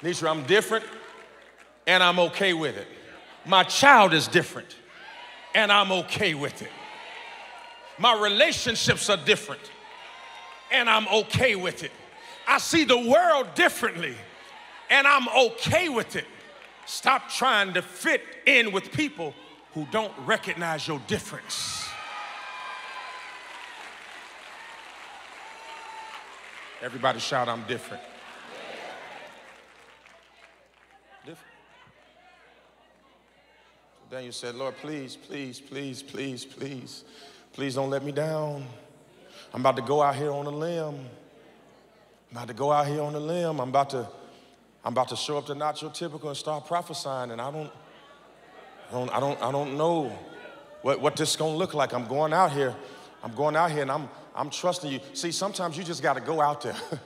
Nisha, I'm different and I'm okay with it. My child is different and I'm okay with it. My relationships are different and I'm okay with it. I see the world differently and I'm okay with it. Stop trying to fit in with people who don't recognize your difference. Everybody shout, I'm different. Different. Daniel said, Lord, please, please, please, please, please, please don't let me down. I'm about to go out here on a limb. I'm about to go out here on a limb. I'm about to, I'm about to show up to not your typical and start prophesying, and I don't, I don't, I don't, I don't know what, what this is gonna look like. I'm going out here. I'm going out here and I'm, I'm trusting you. See, sometimes you just gotta go out there.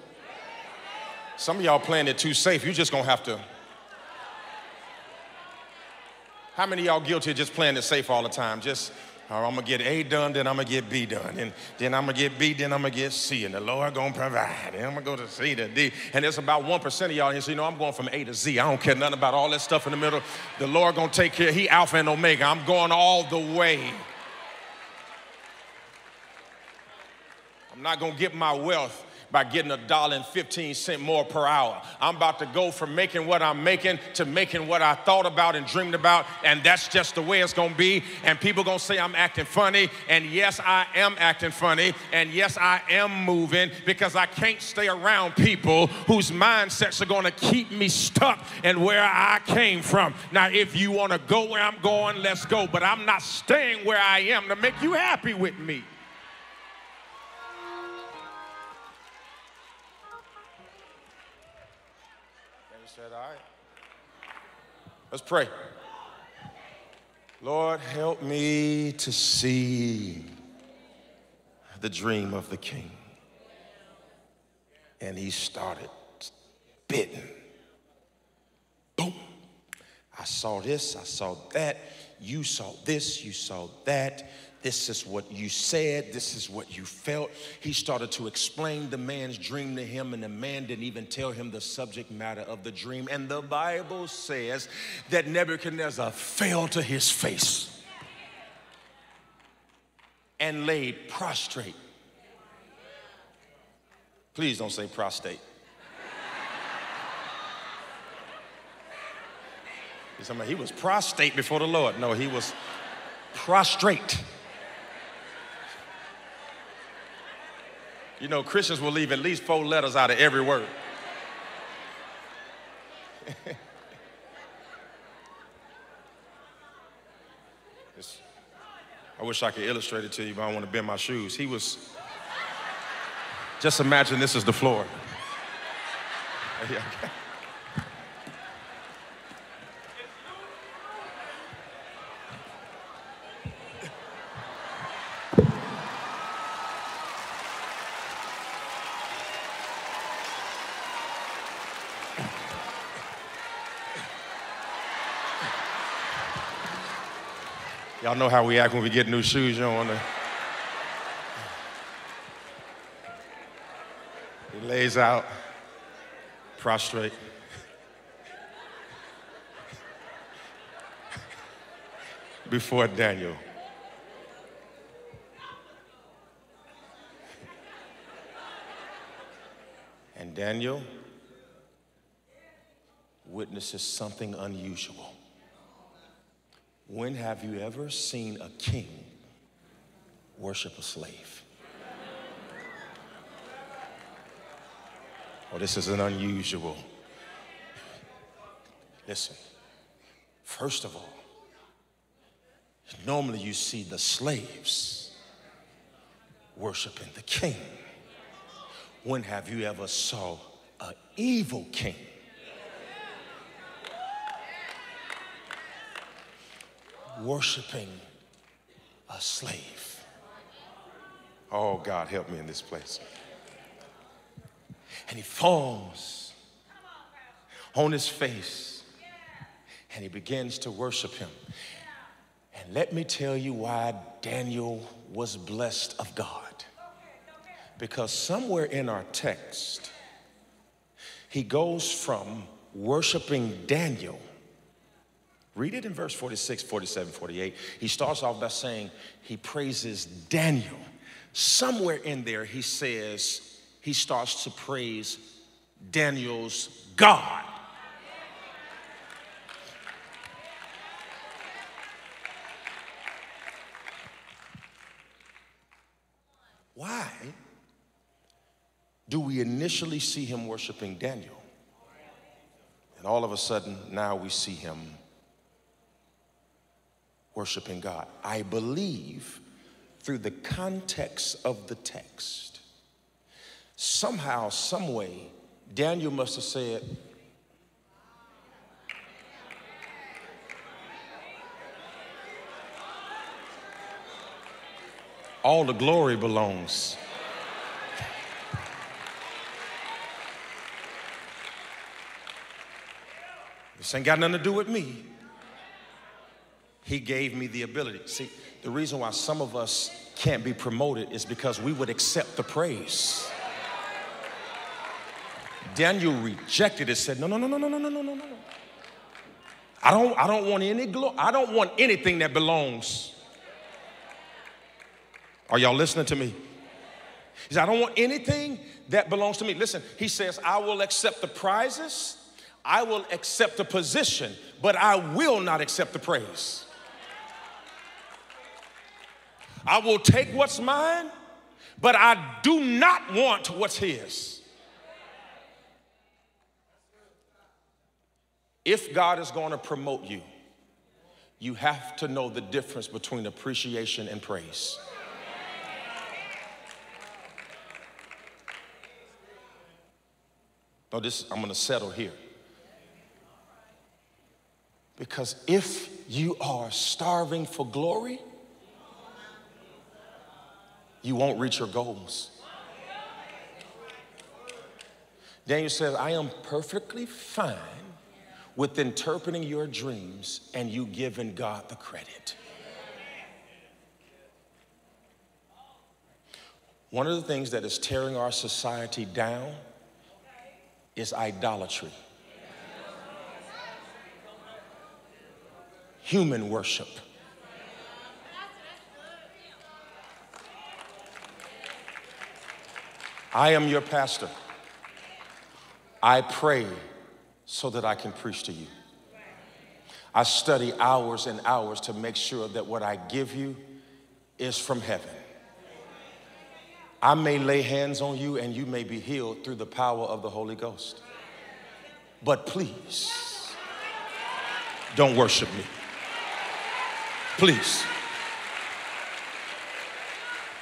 Some of y'all playing it too safe. You just gonna have to. How many y'all guilty of just playing it safe all the time? Just or I'm gonna get A done, then I'm gonna get B done, and then I'm gonna get B, then I'm gonna get C, and the Lord gonna provide. And I'm gonna go to C to D, and it's about one percent of y'all here. So you know I'm going from A to Z. I don't care nothing about all that stuff in the middle. The Lord gonna take care. He Alpha and Omega. I'm going all the way. I'm not gonna get my wealth by getting a dollar and 15 cent more per hour. I'm about to go from making what I'm making to making what I thought about and dreamed about, and that's just the way it's gonna be. And people gonna say I'm acting funny, and yes, I am acting funny, and yes, I am moving because I can't stay around people whose mindsets are gonna keep me stuck and where I came from. Now, if you wanna go where I'm going, let's go, but I'm not staying where I am to make you happy with me. Let's pray. Lord, help me to see the dream of the king. And he started bidding. Boom. I saw this, I saw that. You saw this, you saw that. This is what you said. This is what you felt. He started to explain the man's dream to him, and the man didn't even tell him the subject matter of the dream. And the Bible says that Nebuchadnezzar fell to his face and laid prostrate. Please don't say prostate. He was prostrate before the Lord. No, he was prostrate. You know, Christians will leave at least four letters out of every word. I wish I could illustrate it to you, but I don't want to bend my shoes. He was, just imagine this is the floor. Y'all know how we act when we get new shoes. To. He lays out, prostrate. Before Daniel. And Daniel witnesses something unusual. When have you ever seen a king worship a slave? Oh, this is an unusual. Listen, first of all, normally you see the slaves worshiping the king. When have you ever saw an evil king worshiping a slave. Oh, God, help me in this place. And he falls on his face and he begins to worship him. And let me tell you why Daniel was blessed of God. Because somewhere in our text, he goes from worshiping Daniel Read it in verse 46, 47, 48. He starts off by saying he praises Daniel. Somewhere in there, he says he starts to praise Daniel's God. Why do we initially see him worshiping Daniel? And all of a sudden, now we see him worshiping God. I believe through the context of the text, somehow, some way, Daniel must have said, All the glory belongs. This ain't got nothing to do with me. He gave me the ability. See, the reason why some of us can't be promoted is because we would accept the praise. Daniel rejected it, said, No, no, no, no, no, no, no, no, no, no. I don't, I don't want any glory. I don't want anything that belongs. Are y'all listening to me? He said, I don't want anything that belongs to me. Listen, he says, I will accept the prizes, I will accept the position, but I will not accept the praise. I will take what's mine, but I do not want what's his. If God is going to promote you, you have to know the difference between appreciation and praise. No, this, I'm going to settle here. Because if you are starving for glory, you won't reach your goals. Daniel says, I am perfectly fine with interpreting your dreams and you giving God the credit. One of the things that is tearing our society down is idolatry, human worship. I am your pastor. I pray so that I can preach to you. I study hours and hours to make sure that what I give you is from heaven. I may lay hands on you and you may be healed through the power of the Holy Ghost. But please, don't worship me. Please.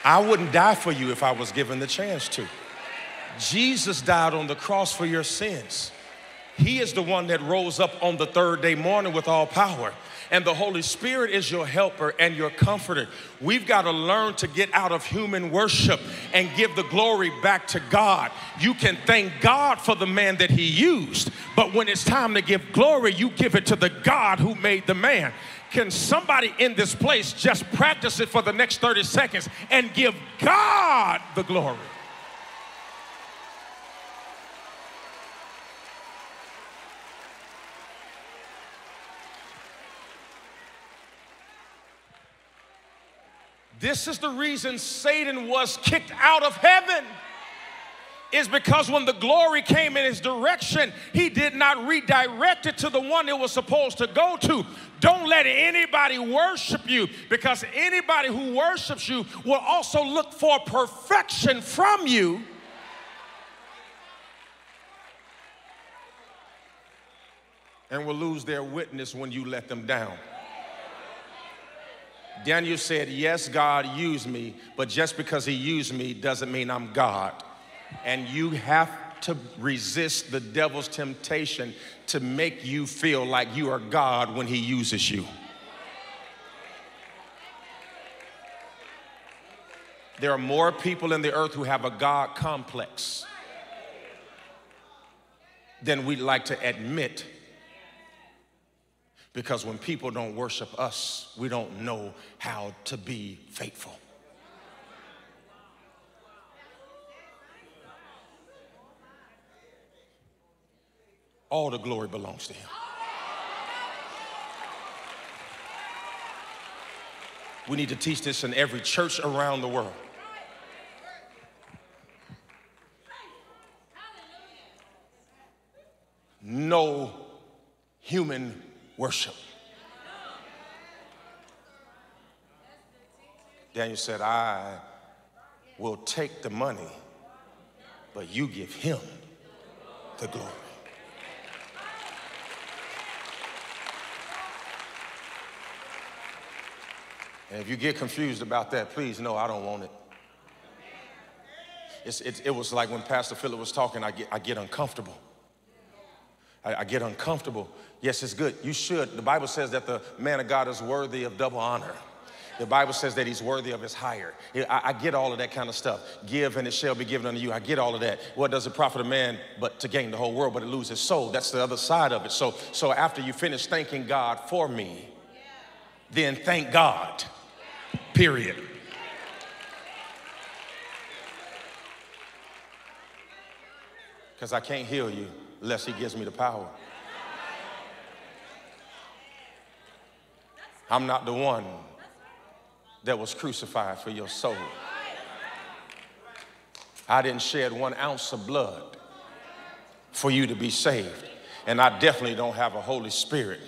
I wouldn't die for you if I was given the chance to. Jesus died on the cross for your sins. He is the one that rose up on the third day morning with all power. And the Holy Spirit is your helper and your comforter. We've got to learn to get out of human worship and give the glory back to God. You can thank God for the man that He used, but when it's time to give glory, you give it to the God who made the man. Can somebody in this place just practice it for the next 30 seconds and give God the glory? This is the reason Satan was kicked out of heaven is because when the glory came in his direction, he did not redirect it to the one it was supposed to go to. Don't let anybody worship you because anybody who worships you will also look for perfection from you. And will lose their witness when you let them down. Daniel said, Yes, God used me, but just because he used me doesn't mean I'm God and you have to resist the devil's temptation to make you feel like you are God when he uses you. There are more people in the earth who have a God complex than we'd like to admit. Because when people don't worship us, we don't know how to be faithful. all the glory belongs to him. We need to teach this in every church around the world. No human worship. Daniel said, I will take the money, but you give him the glory. And if you get confused about that, please know I don't want it. It, it, was like when Pastor Philip was talking, I get, I get uncomfortable. I, I get uncomfortable. Yes, it's good. You should. The Bible says that the man of God is worthy of double honor. The Bible says that he's worthy of his hire. I, I, get all of that kind of stuff. Give and it shall be given unto you. I get all of that. What does it profit a man but to gain the whole world, but to lose his soul? That's the other side of it. So, so after you finish thanking God for me, then thank God period. Because I can't heal you unless He gives me the power. I'm not the one that was crucified for your soul. I didn't shed one ounce of blood for you to be saved. And I definitely don't have a Holy Spirit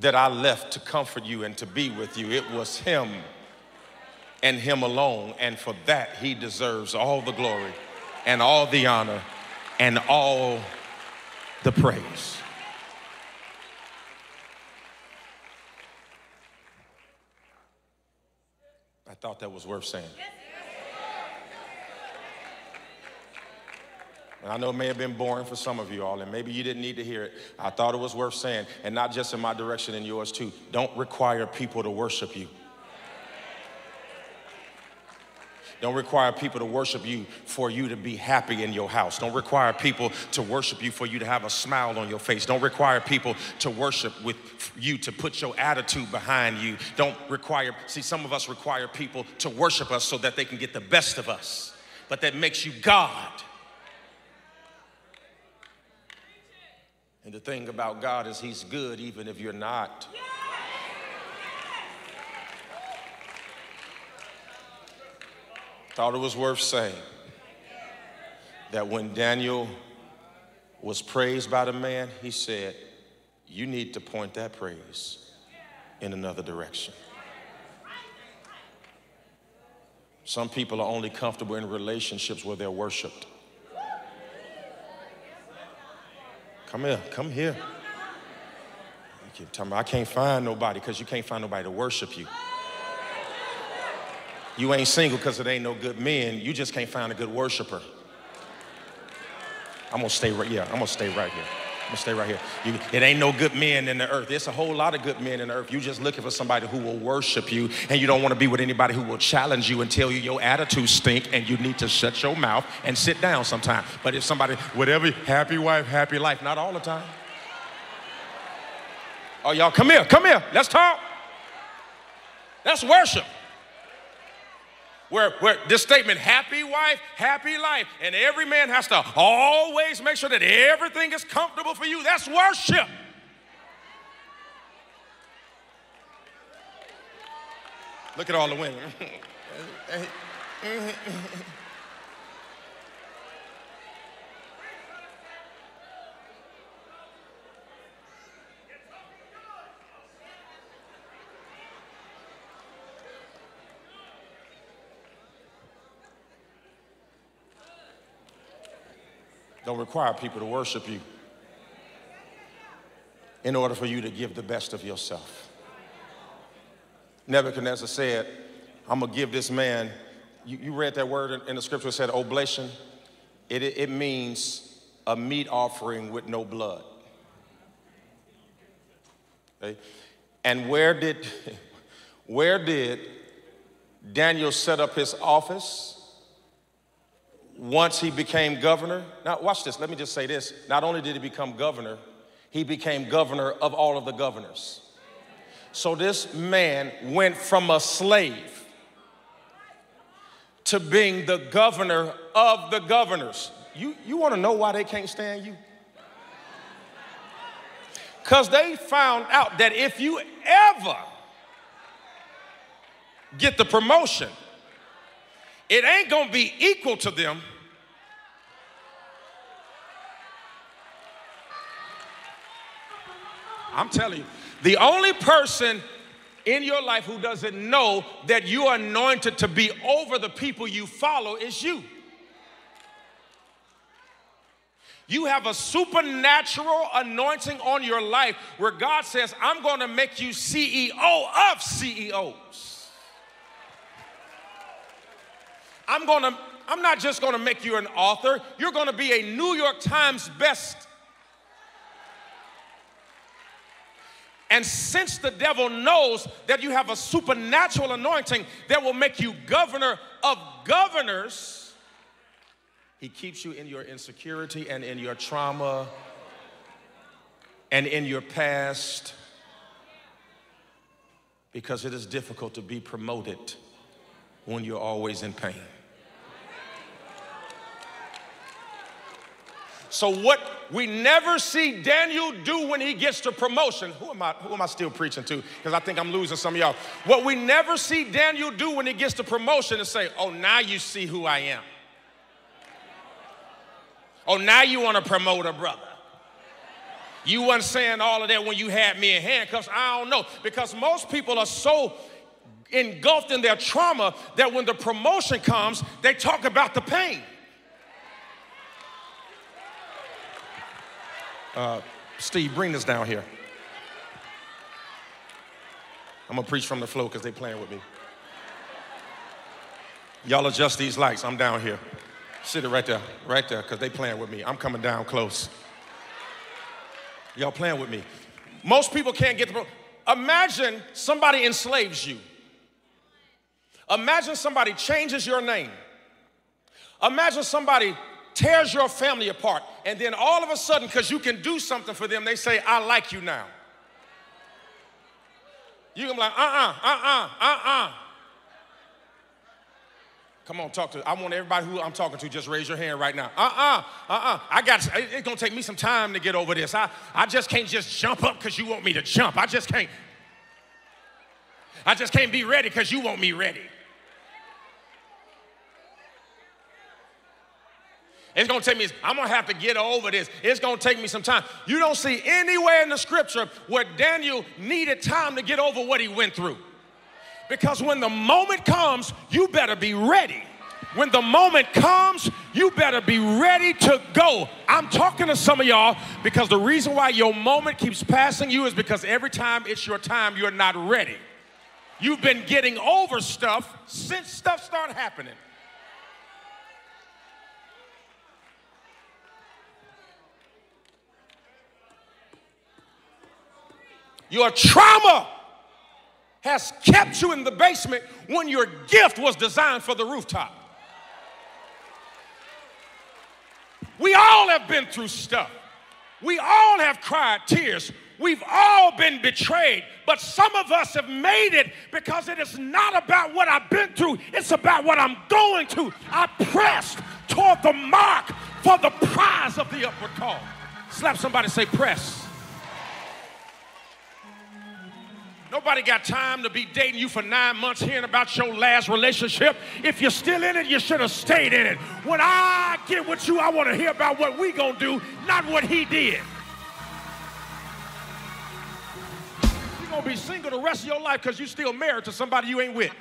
that I left to comfort you and to be with you. It was Him and Him alone. And for that, He deserves all the glory and all the honor and all the praise. Thought that was worth saying. And I know it may have been boring for some of you all, and maybe you didn't need to hear it. I thought it was worth saying, and not just in my direction, and yours too. Don't require people to worship you. Don't require people to worship you for you to be happy in your house. Don't require people to worship you for you to have a smile on your face. Don't require people to worship with you to put your attitude behind you. Don't require, see, some of us require people to worship us so that they can get the best of us, but that makes you God. And the thing about God is, He's good even if you're not. I thought it was worth saying that when Daniel was praised by the man, he said, You need to point that praise in another direction. Some people are only comfortable in relationships where they're worshiped. Come here, come here. You keep me I can't find nobody because you can't find nobody to worship you. You ain't single because it ain't no good men. You just can't find a good worshiper. I'm gonna stay right, yeah, I'm gonna stay right here. I'm gonna stay right here. You, it ain't no good men in the earth. There's a whole lot of good men in the earth. You're just looking for somebody who will worship you, and you don't want to be with anybody who will challenge you and tell you your attitude stink, and you need to shut your mouth and sit down sometime. But if somebody, whatever, happy wife, happy life, not all the time. Oh, y'all, come here, come here, let's talk. That's worship where, where this statement, happy wife, happy life, and every man has to always make sure that everything is comfortable for you. That's worship. Look at all the women. don't require people to worship you in order for you to give the best of yourself. Nebuchadnezzar said, I'm going to give this man, you, you, read that word in the scripture, it said oblation. It, it, it means a meat offering with no blood. Okay? And where did, where did Daniel set up his office? Once he became governor. Now, watch this. Let me just say this. Not only did he become governor, he became governor of all of the governors. So this man went from a slave to being the governor of the governors. You, you want to know why they can't stand you? Because they found out that if you ever get the promotion, it ain't gonna be equal to them. I'm telling you, the only person in your life who doesn't know that you are anointed to be over the people you follow is you. You have a supernatural anointing on your life where God says, I'm going to make you CEO of CEOs. I'm gonna, I'm not just gonna make you an author, you're gonna be a New York Times best. And since the devil knows that you have a supernatural anointing that will make you governor of governors, he keeps you in your insecurity and in your trauma and in your past because it is difficult to be promoted when you're always in pain. So what we never see Daniel do when he gets to promotion, who am I, who am I still preaching to? Because I think I'm losing some of y'all. What we never see Daniel do when he gets to promotion is say, oh, now you see who I am. Oh, now you want to promote a brother. You weren't saying all of that when you had me in handcuffs. I don't know. Because most people are so engulfed in their trauma that when the promotion comes, they talk about the pain. Uh, Steve, bring this down here. I'm gonna preach from the floor because they playing with me. Y'all adjust these lights. I'm down here. Sit it right there, right there, because they playing with me. I'm coming down close. Y'all playing with me. Most people can't get the. Imagine somebody enslaves you. Imagine somebody changes your name. Imagine somebody tears your family apart. And then all of a sudden, because you can do something for them, they say, I like you now. You can be like, uh uh-uh, uh, uh uh. Come on, talk to. I want everybody who I'm talking to just raise your hand right now. Uh uh, uh uh. I got. It's gonna take me some time to get over this. I I just can't just jump up because you want me to jump. I just can't. I just can't be ready because you want me ready. It's gonna take me, I'm gonna have to get over this. It's gonna take me some time. You don't see anywhere in the scripture where Daniel needed time to get over what he went through. Because when the moment comes, you better be ready. When the moment comes, you better be ready to go. I'm talking to some of y'all because the reason why your moment keeps passing you is because every time it's your time, you're not ready. You've been getting over stuff since stuff started happening. Your trauma has kept you in the basement when your gift was designed for the rooftop. We all have been through stuff. We all have cried tears. We've all been betrayed, but some of us have made it because it is not about what I've been through, it's about what I'm going to. I pressed toward the mark for the prize of the upward call. Slap somebody, say, press. Nobody got time to be dating you for nine months hearing about your last relationship. If you're still in it, you should have stayed in it. When I get with you, I want to hear about what we gonna do, not what he did. You're gonna be single the rest of your life because you still married to somebody you ain't with.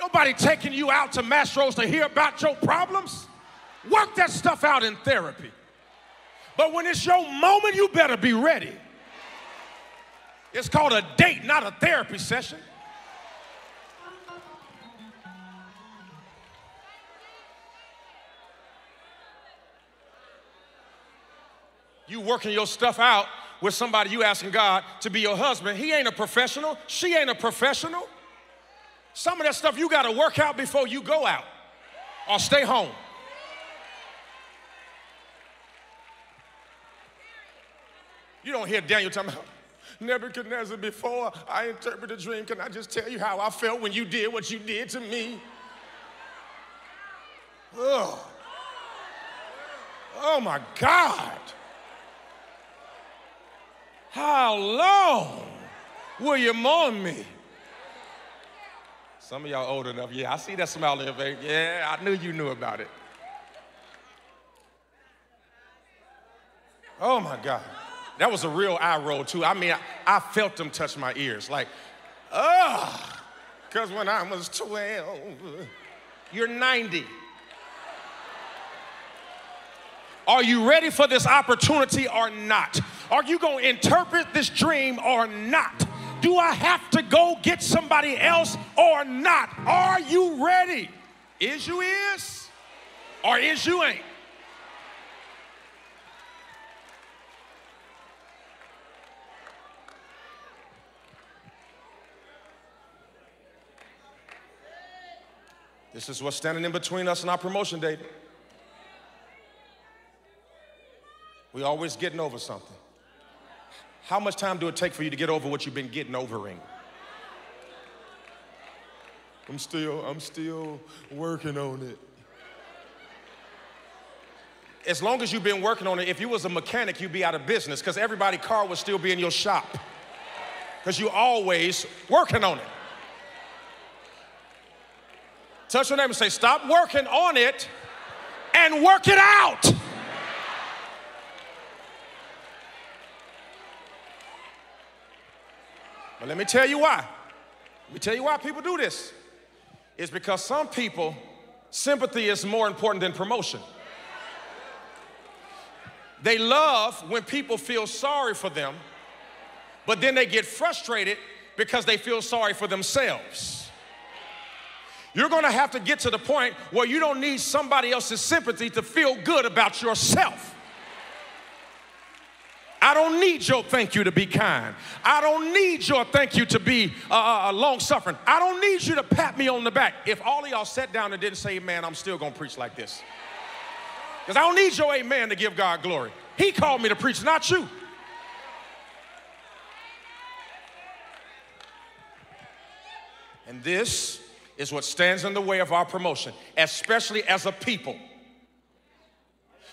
Nobody taking you out to Mastro's to hear about your problems. Work that stuff out in therapy. But when it's your moment, you better be ready. It's called a date, not a therapy session. You working your stuff out with somebody you asking God to be your husband. He ain't a professional. She ain't a professional. Some of that stuff you got to work out before you go out or stay home. You don't hear Daniel talking about Nebuchadnezzar before I interpret the dream. Can I just tell you how I felt when you did what you did to me? Oh, oh my God. How long will you mourn me? Some of y'all old enough. Yeah, I see that smile on your face. Yeah, I knew you knew about it. Oh my God. That was a real eye roll, too. I mean, I, I felt them touch my ears. Like, ugh. Because when I was 12, you're 90. Are you ready for this opportunity or not? Are you going to interpret this dream or not? Do I have to go get somebody else or not? Are you ready? Is you is or is you ain't? This is what's standing in between us and our promotion date. We always getting over something. How much time do it take for you to get over what you've been getting overing? I'm still, I'm still working on it. As long as you've been working on it, if you was a mechanic, you'd be out of business because everybody car would still be in your shop. Because you always working on it. Touch your neighbor and say, stop working on it and work it out. But let me tell you why. Let me tell you why people do this. It's because some people, sympathy is more important than promotion. They love when people feel sorry for them, but then they get frustrated because they feel sorry for themselves. You're gonna have to get to the point where you don't need somebody else's sympathy to feel good about yourself. I don't need your thank you to be kind. I don't need your thank you to be uh, uh, uh long suffering. I don't need you to pat me on the back. If all of y'all sat down and didn't say amen, I'm still gonna preach like this. Because I don't need your amen to give God glory. He called me to preach, not you. And this is what stands in the way of our promotion, especially as a people.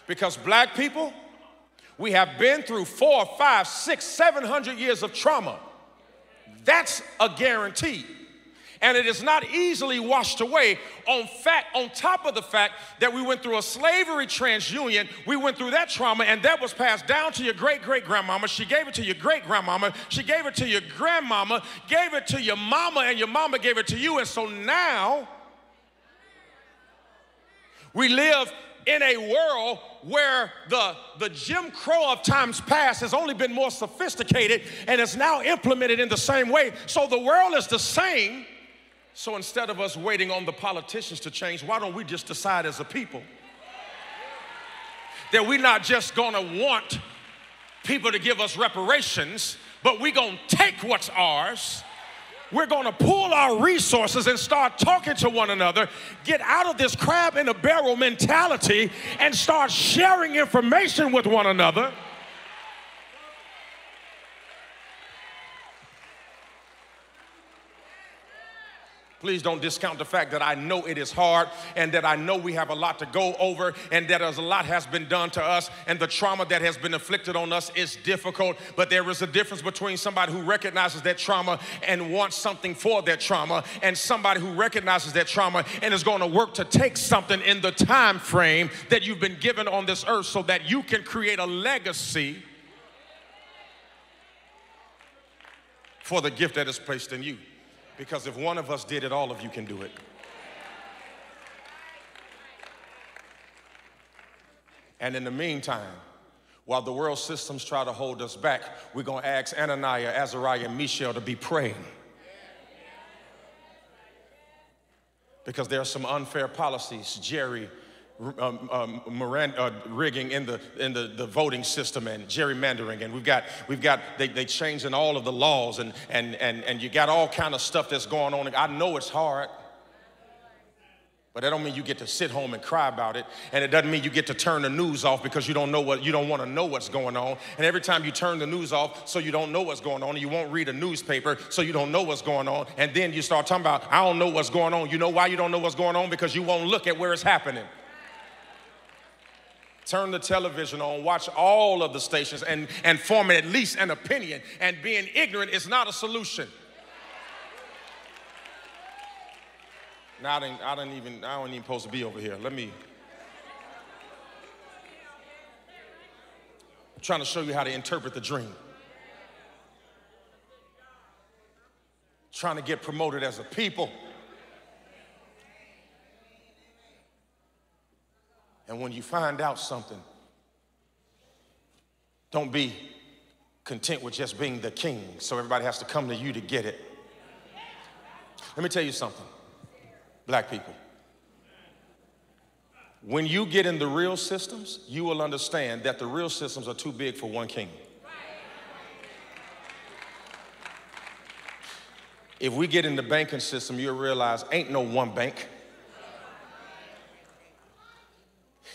Because black people, we have been through four, five, six, seven hundred years of trauma. That's a guarantee and it is not easily washed away on fact on top of the fact that we went through a slavery transunion we went through that trauma and that was passed down to your great great grandmama she gave it to your great grandmama she gave it to your grandmama gave it to your mama and your mama gave it to you and so now we live in a world where the, the Jim Crow of times past has only been more sophisticated and is now implemented in the same way. So the world is the same. So instead of us waiting on the politicians to change, why don't we just decide as a people that we're not just gonna want people to give us reparations, but we're gonna take what's ours we're to pull our resources and start talking to one another, get out of this crab in a barrel mentality, and start sharing information with one another. Please don't discount the fact that I know it is hard and that I know we have a lot to go over and that a lot has been done to us and the trauma that has been inflicted on us is difficult. But there is a difference between somebody who recognizes that trauma and wants something for that trauma and somebody who recognizes that trauma and is going to work to take something in the time frame that you've been given on this earth so that you can create a legacy for the gift that is placed in you. Because if one of us did it, all of you can do it. And in the meantime, while the world systems try to hold us back, we're going to ask Hananiah, Azariah, and Mishael to be praying. Because there are some unfair policies. Jerry um, um, Miranda, uh, rigging in the in the, the voting system and gerrymandering and we've got we've got they they changing all of the laws and and and and you got all kind of stuff that's going on. I know it's hard. But that don't mean you get to sit home and cry about it. And it doesn't mean you get to turn the news off because you don't know what you don't want to know what's going on. And every time you turn the news off so you don't know what's going on, and you won't read a newspaper so you don't know what's going on. And then you start talking about, I don't know what's going on. You know why you don't know what's going on? Because you won't look at where it's happening turn the television on, watch all of the stations, and, and form at least an opinion. And being ignorant is not a solution. Now I didn't, I didn't even, I don't even supposed to be over here. Let me. I'm trying to show you how to interpret the dream. Trying to get promoted as a people. And when you find out something, don't be content with just being the king, so everybody has to come to you to get it. Let me tell you something, black people. When you get in the real systems, you will understand that the real systems are too big for one king. If we get in the banking system, you'll realize ain't no one bank.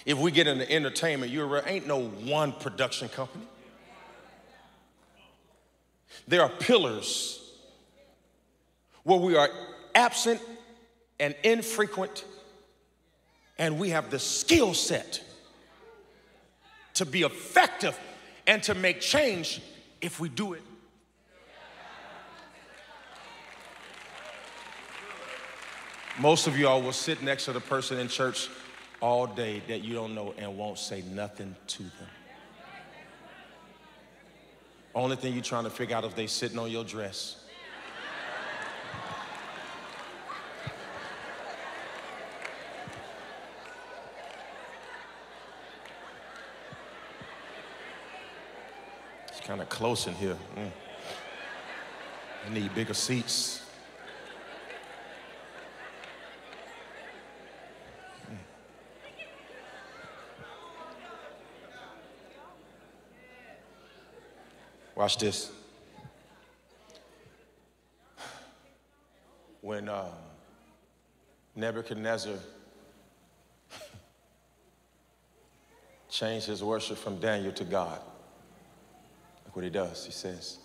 If we get into entertainment, you're ain't no one production company. There are pillars where we are absent and infrequent, and we have the skill set to be effective and to make change if we do it. Most of y'all will sit next to the person in church all day that you don't know and won't say nothing to them. Only thing you're trying to figure out if they sitting on your dress. It's kind of close in here. Mm. I need bigger seats. Watch this. When uh, Nebuchadnezzar changed his worship from Daniel to God, look what he does. He says,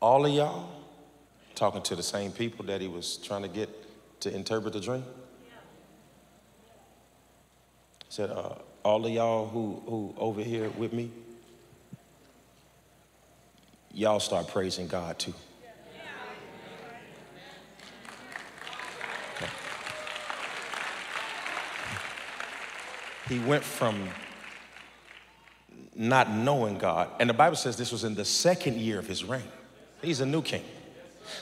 All of y'all, talking to the same people that he was trying to get to interpret the dream, he said, uh, all of y'all who, who over here with me, y'all start praising God too. He went from not knowing God, and the Bible says this was in the second year of his reign. He's a new king.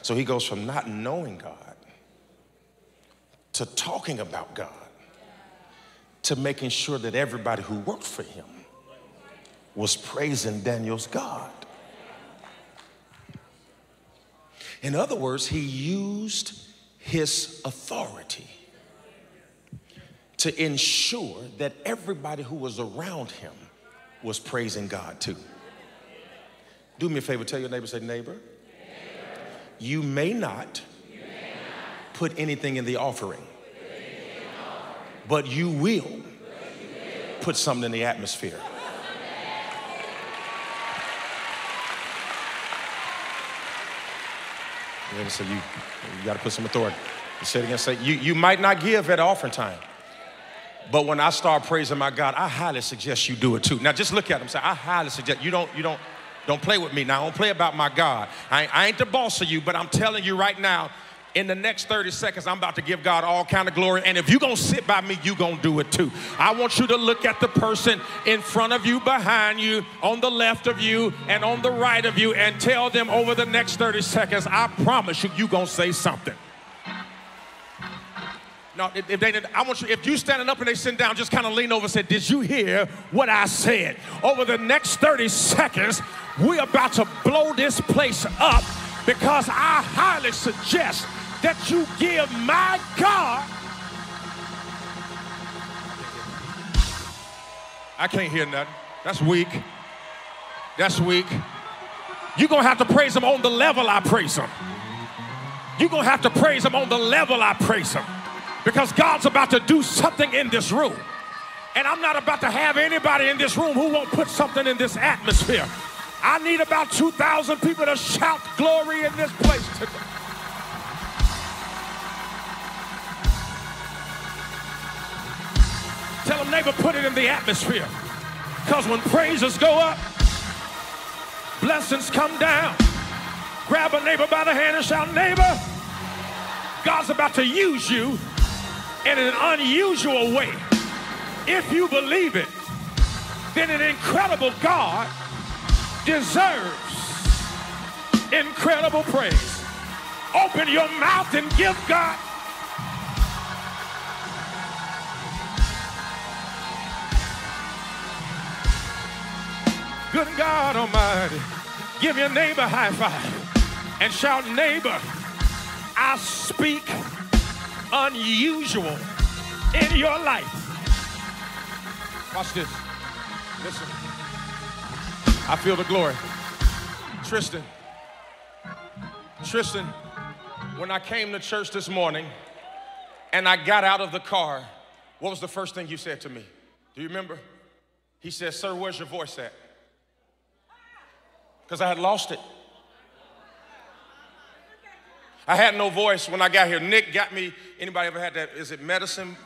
So he goes from not knowing God to talking about God to making sure that everybody who worked for him was praising Daniel's God. In other words, he used his authority to ensure that everybody who was around him was praising God too. Do me a favor, tell your neighbor, say, neighbor, neighbor. You, may you may not put anything in the offering, but you will, put something in the atmosphere. Yeah, so you, you got to put some authority. You say it again, say, you, you might not give at offering time. But when I start praising my God, I highly suggest you do it too. Now just look at him. Say, I highly suggest you don't, you don't, don't play with me. Now don't play about my God. I, I ain't the boss of you, but I'm telling you right now, in the next 30 seconds, I'm about to give God all kind of glory. And if you're gonna sit by me, you're gonna do it too. I want you to look at the person in front of you, behind you, on the left of you, and on the right of you, and tell them over the next 30 seconds, I promise you, you're gonna say something. No, if, they, I want you, if you standing up and they sitting down, just kind of lean over and say, Did you hear what I said? Over the next 30 seconds, we're about to blow this place up because I highly suggest that you give my God. I can't hear nothing. That's weak. That's weak. You're going to have to praise him on the level I praise him. You're going to have to praise him on the level I praise him because God's about to do something in this room. And I'm not about to have anybody in this room who won't put something in this atmosphere. I need about 2,000 people to shout glory in this place today. Tell them, neighbor, put it in the atmosphere. Because when praises go up, blessings come down. Grab a neighbor by the hand and shout, neighbor, God's about to use you in an unusual way. If you believe it, then an incredible God deserves incredible praise. Open your mouth and give God. Good God Almighty, give your neighbor a high five and shout, neighbor, I speak unusual in your life. Watch this. Listen. I feel the glory. Tristan. Tristan, when I came to church this morning and I got out of the car, what was the first thing you said to me? Do you remember? He said, Sir, where's your voice at? Because I had lost it. I had no voice when I got here. Nick got me, anybody ever had that? Is it medicine?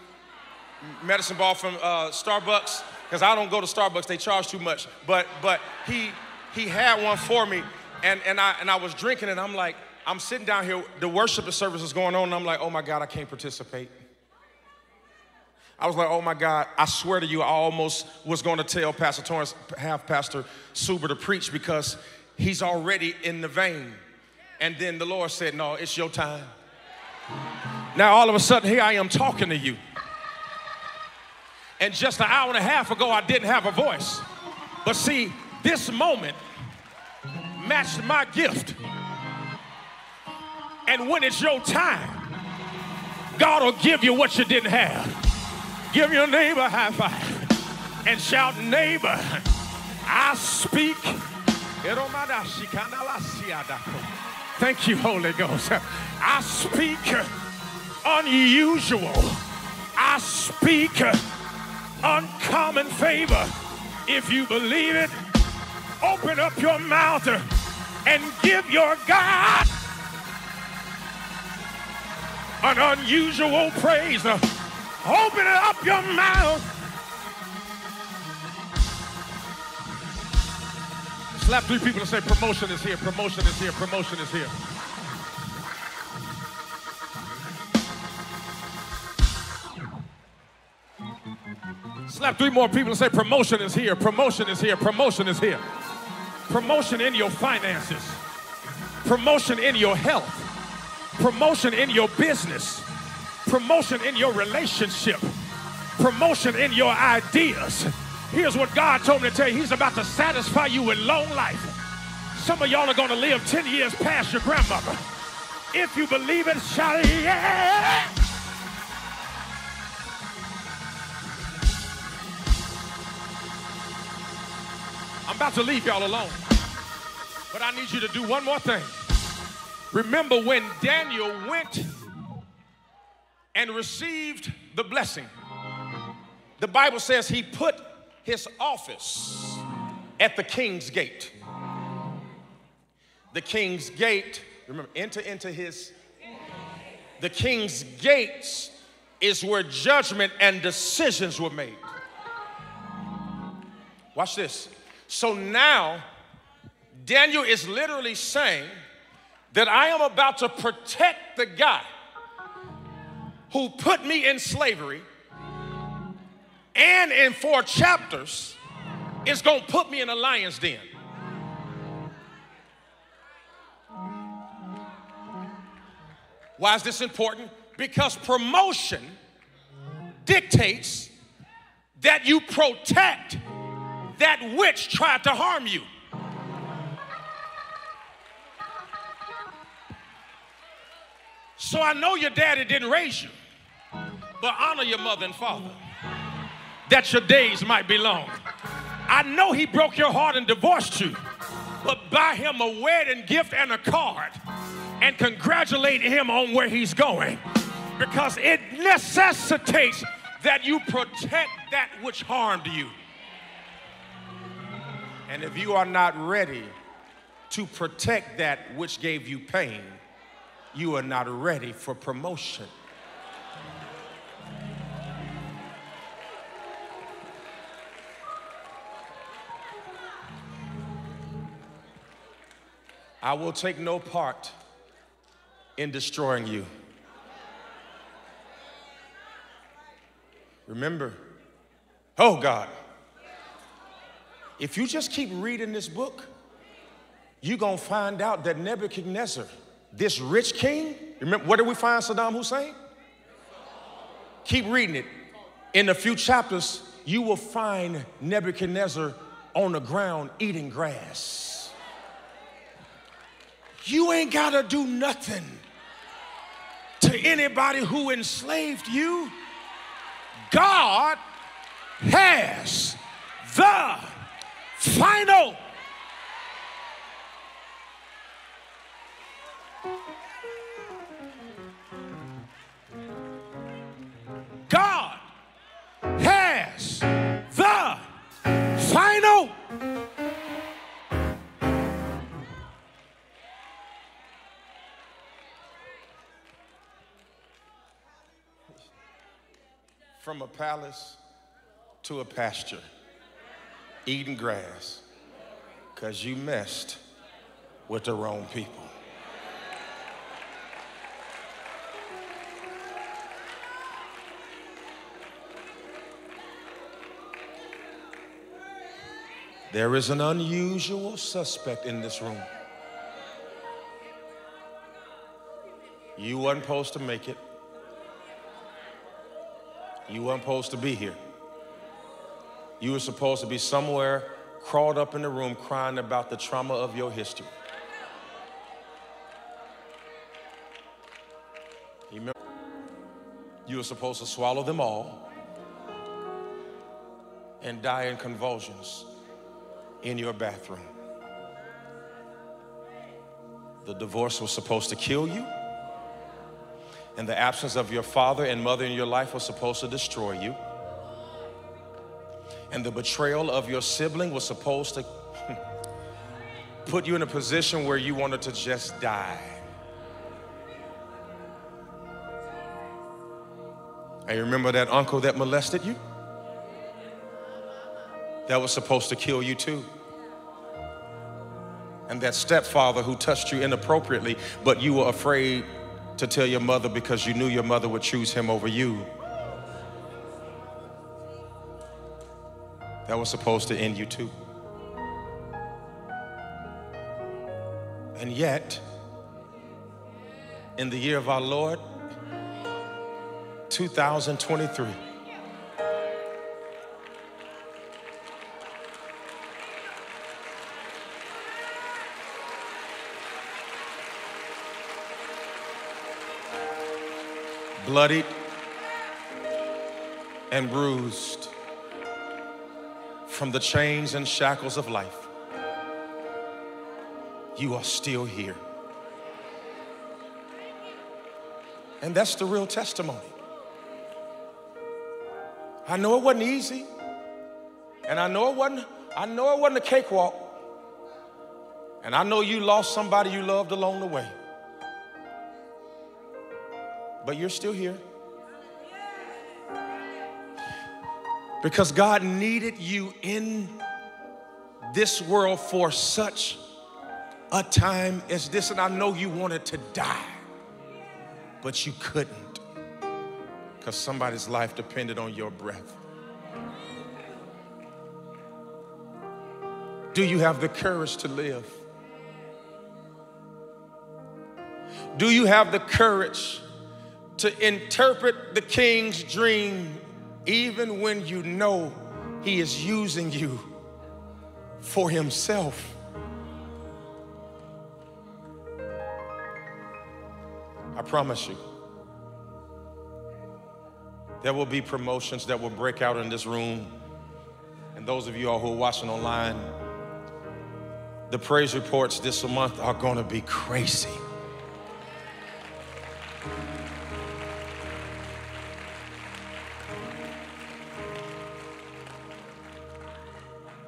Medicine ball from uh, Starbucks? Because I don't go to Starbucks, they charge too much. But but he he had one for me, and, and I and I was drinking and I'm like, I'm sitting down here, the worship service is going on, and I'm like, oh my God, I can't participate. I was like, oh my God, I swear to you, I almost was going to tell Pastor Torrance, have Pastor Suber to preach because he's already in the vein. And then the Lord said, No, it's your time. Now, all of a sudden, here I am talking to you. And just an hour and a half ago, I didn't have a voice. But see, this moment matched my gift. And when it's your time, God will give you what you didn't have. Give your neighbor a high five and shout, Neighbor, I speak. Thank you, Holy Ghost. I speak unusual. I speak uncommon favor. If you believe it, open up your mouth and give your God an unusual praise. Open it up your mouth. Slap three people and say, promotion is here, promotion is here, promotion is here. Slap three more people and say, promotion is here, promotion is here, promotion is here. Promotion in your finances, promotion in your health, promotion in your business, promotion in your relationship, promotion in your ideas. Here's what God told me to tell you He's about to satisfy you with long life. Some of y'all are going to live 10 years past your grandmother. If you believe it, shout yeah. I'm about to leave y'all alone. But I need you to do one more thing. Remember when Daniel went and received the blessing, the Bible says he put his office at the king's gate. The king's gate, remember, enter into his. The king's gates is where judgment and decisions were made. Watch this. So now, Daniel is literally saying that I am about to protect the guy who put me in slavery and in four chapters is going to put me in a lion's den. Why is this important? Because promotion dictates that you protect that which tried to harm you. So I know your daddy didn't raise you, but honor your mother and father that your days might be long. I know he broke your heart and divorced you, but buy him a wedding gift and a card and congratulate him on where he's going because it necessitates that you protect that which harmed you. And if you are not ready to protect that which gave you pain, you are not ready for promotion. I will take no part in destroying you. Remember, oh God, if you just keep reading this book, you're gonna find out that Nebuchadnezzar, this rich king, remember, where did we find Saddam Hussein? Keep reading it. In a few chapters, you will find Nebuchadnezzar on the ground eating grass. You ain't gotta do nothing to anybody who enslaved you. God has the final from a palace to a pasture, eating grass, because you messed with the wrong people. There is an unusual suspect in this room. You weren't supposed to make it. You weren't supposed to be here. You were supposed to be somewhere crawled up in the room crying about the trauma of your history. You, remember? you were supposed to swallow them all and die in convulsions in your bathroom. The divorce was supposed to kill you, and the absence of your father and mother in your life was supposed to destroy you. And the betrayal of your sibling was supposed to put you in a position where you wanted to just die. And you remember that uncle that molested you? That was supposed to kill you too. And that stepfather who touched you inappropriately, but you were afraid to tell your mother because you knew your mother would choose him over you. That was supposed to end you too. And yet, in the year of our Lord, 2023. Bloodied and bruised from the chains and shackles of life, you are still here. And that's the real testimony. I know it wasn't easy. And I know it wasn't, I know it wasn't a cakewalk. And I know you lost somebody you loved along the way. But you're still here. Because God needed you in this world for such a time as this. And I know you wanted to die but you couldn't because somebody's life depended on your breath. Do you have the courage to live? Do you have the courage to interpret the king's dream even when you know he is using you for himself? I promise you. There will be promotions that will break out in this room. And those of you all who are watching online, the praise reports this month are going to be crazy.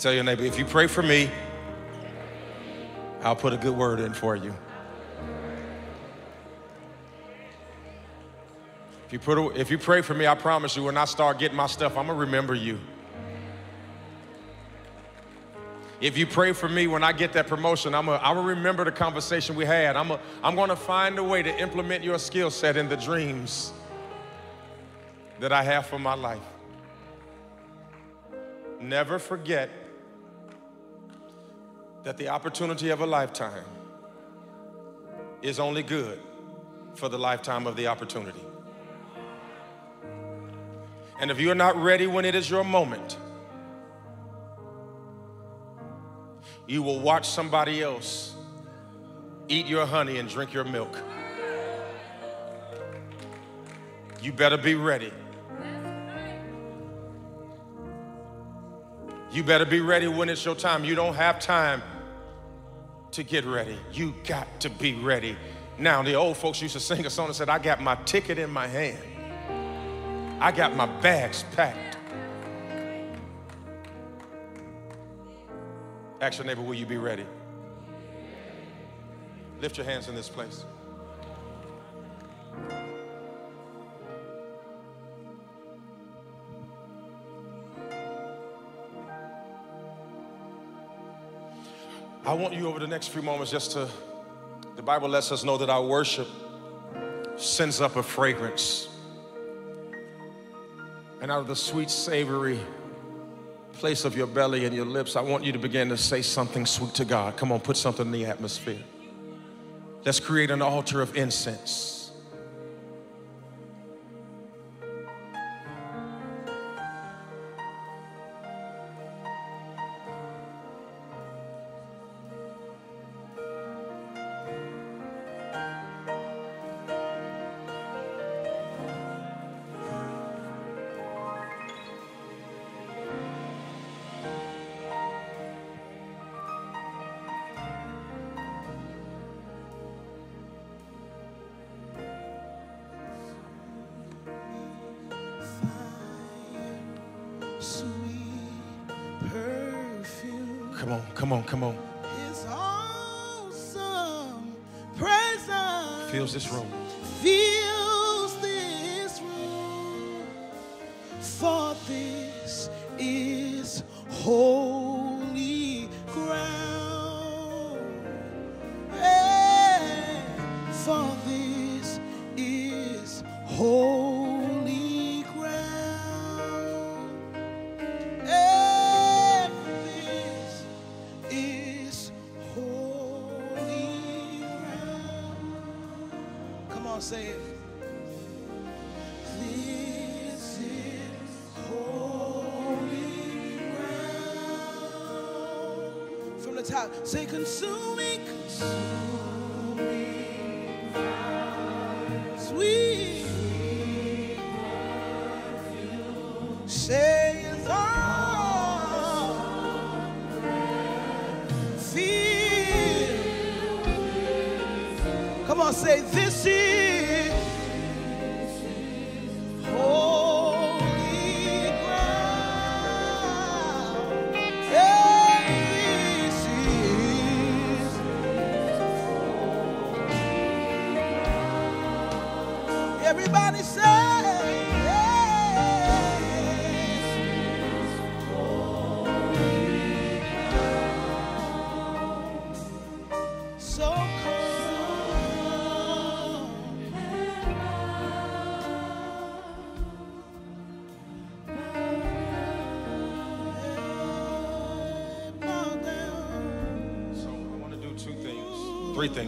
Tell your neighbor, if you pray for me, I'll put a good word in for you. If you, put, a, if you pray for me, I promise you, when I start getting my stuff, I'm gonna remember you. If you pray for me when I get that promotion, I'm I will remember the conversation we had. I'm, a, I'm gonna find a way to implement your skill set in the dreams that I have for my life. Never forget that the opportunity of a lifetime is only good for the lifetime of the opportunity. And if you're not ready when it is your moment, you will watch somebody else eat your honey and drink your milk. You better be ready. You better be ready when it's your time. You don't have time to get ready. You got to be ready. Now, the old folks used to sing a song that said, I got my ticket in my hand. I got my bags packed. Ask your neighbor, will you be ready? Lift your hands in this place. I want you over the next few moments just to, the Bible lets us know that our worship sends up a fragrance and out of the sweet, savory place of your belly and your lips, I want you to begin to say something sweet to God. Come on, put something in the atmosphere. Let's create an altar of incense.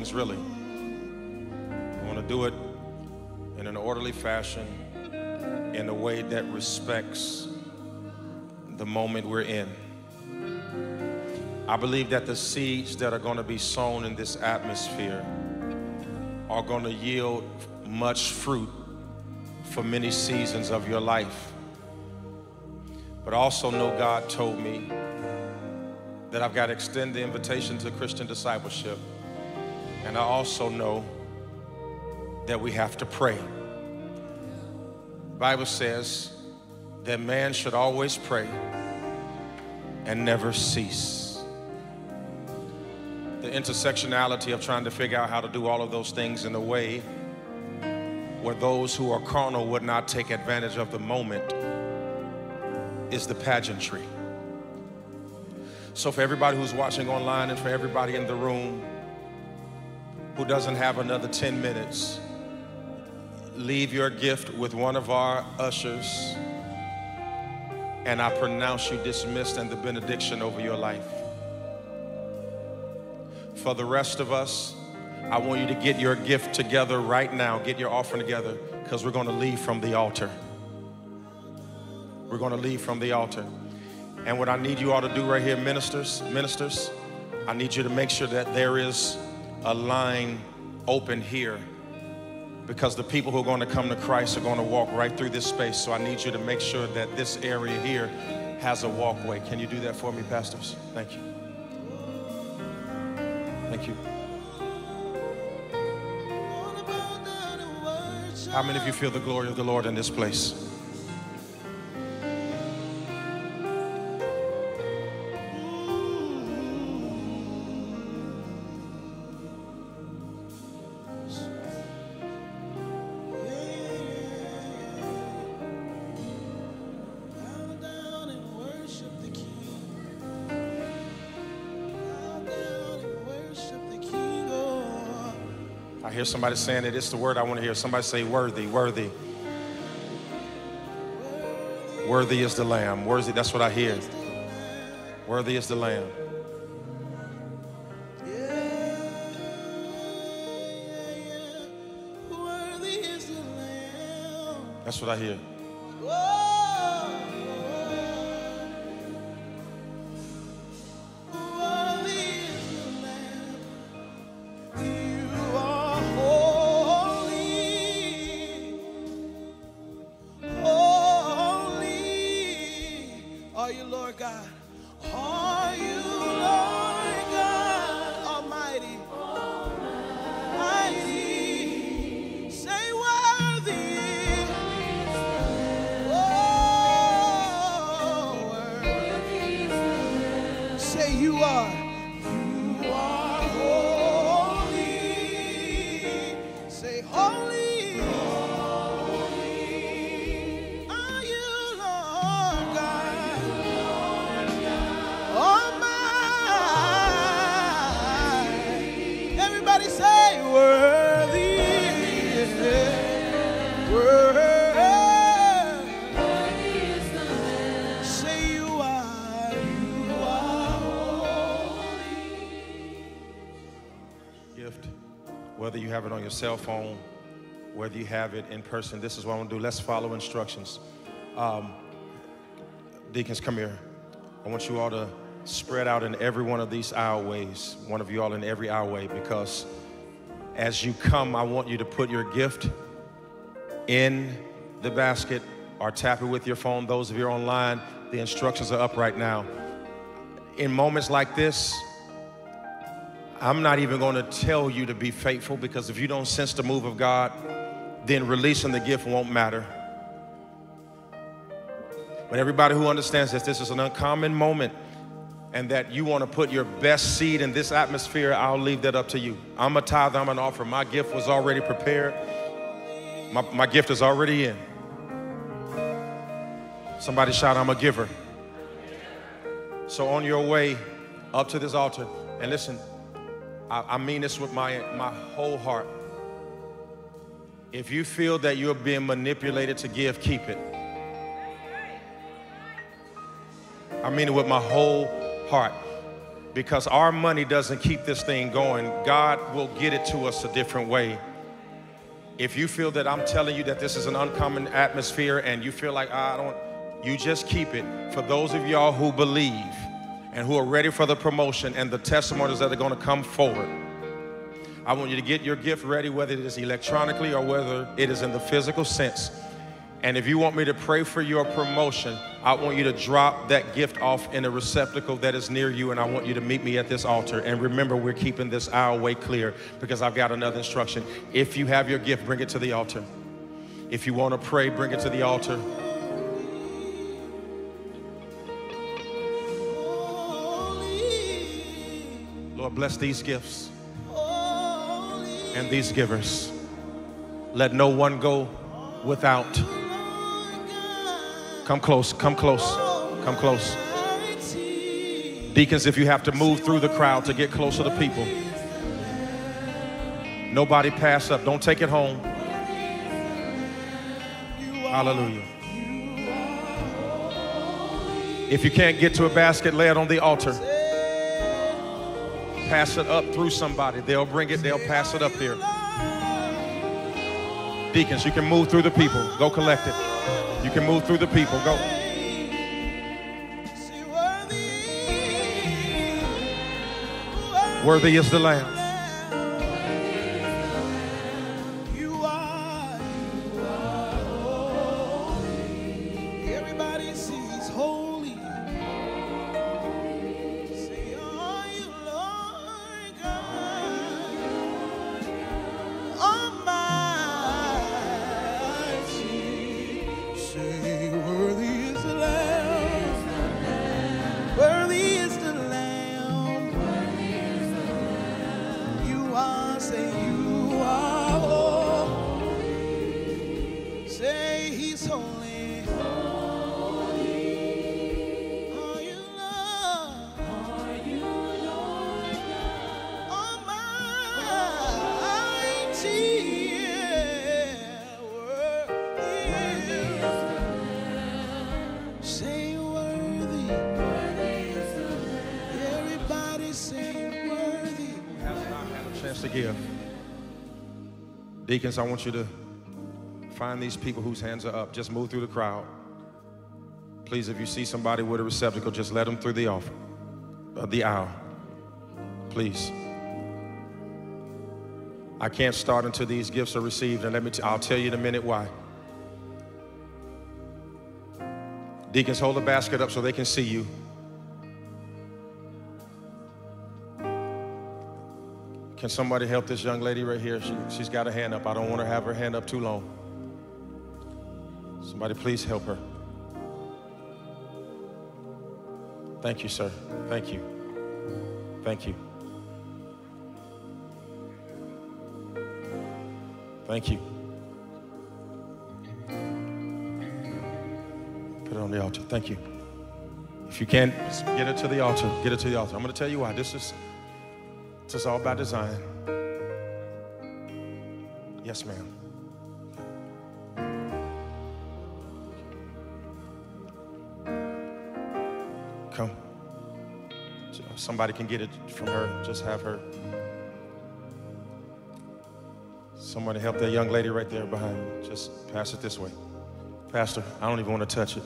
Things, really. I want to do it in an orderly fashion, in a way that respects the moment we're in. I believe that the seeds that are going to be sown in this atmosphere are going to yield much fruit for many seasons of your life. But I also know God told me that I've got to extend the invitation to Christian discipleship. And I also know that we have to pray. The Bible says that man should always pray and never cease. The intersectionality of trying to figure out how to do all of those things in a way where those who are carnal would not take advantage of the moment is the pageantry. So, for everybody who's watching online and for everybody in the room who doesn't have another 10 minutes, leave your gift with one of our ushers, and I pronounce you dismissed and the benediction over your life. For the rest of us, I want you to get your gift together right now, get your offering together, because we're going to leave from the altar. We're going to leave from the altar. And what I need you all to do right here, ministers, ministers, I need you to make sure that there is a line open here because the people who are going to come to Christ are going to walk right through this space. So I need you to make sure that this area here has a walkway. Can you do that for me, pastors? Thank you. Thank you. How many of you feel the glory of the Lord in this place? Hear somebody saying it. It's the word I want to hear. Somebody say, worthy, worthy. Worthy is the Lamb. Worthy, that's what I hear. Worthy is the Lamb. worthy is the Lamb. That's what I hear. Your cell phone, whether you have it in person, this is what I'm gonna do. Let's follow instructions. Um, deacons, come here. I want you all to spread out in every one of these aisleways, one of you all in every aisleway, because as you come, I want you to put your gift in the basket or tap it with your phone. Those of you online, the instructions are up right now. In moments like this, I'm not even going to tell you to be faithful because if you don't sense the move of God, then releasing the gift won't matter. But everybody who understands this, this is an uncommon moment and that you want to put your best seed in this atmosphere, I'll leave that up to you. I'm a tithe, I'm an offer. My gift was already prepared, my, my gift is already in. Somebody shout, I'm a giver. So on your way up to this altar, and listen, I, I mean this with my, my whole heart. If you feel that you're being manipulated to give, keep it. I mean it with my whole heart. Because our money doesn't keep this thing going. God will get it to us a different way. If you feel that I'm telling you that this is an uncommon atmosphere and you feel like I don't, you just keep it. For those of y'all who believe and who are ready for the promotion and the testimonies that are going to come forward, I want you to get your gift ready, whether it is electronically or whether it is in the physical sense. And if you want me to pray for your promotion, I want you to drop that gift off in a receptacle that is near you, and I want you to meet me at this altar. And remember, we're keeping this aisle way clear because I've got another instruction. If you have your gift, bring it to the altar. If you want to pray, bring it to the altar. Bless these gifts and these givers. Let no one go without. Come close, come close, come close. Deacons, if you have to move through the crowd to get closer to people, nobody pass up. Don't take it home. Hallelujah. If you can't get to a basket, lay it on the altar. Pass it up through somebody. They'll bring it, they'll pass it up there. Deacons, you can move through the people. Go collect it. You can move through the people. Go. Worthy is the Lamb. Deacons, I want you to find these people whose hands are up. Just move through the crowd. Please, if you see somebody with a receptacle, just let them through the offer, uh, the aisle. Please. I can't start until these gifts are received, and let me. T- I'll tell you in a minute why. Deacons, hold the basket up so they can see you. Can somebody help this young lady right here? She, she's got a hand up. I don't want her to have her hand up too long. Somebody please help her. Thank you, sir. Thank you. Thank you. Thank you. Put it on the altar. Thank you. If you can't, get it to the altar. Get it to the altar. I'm going to tell you why. This is this is all by design. Yes, ma'am. Come. Somebody can get it from her. Just have her. Somebody help that young lady right there behind. Just pass it this way. Pastor, I don't even want to touch it.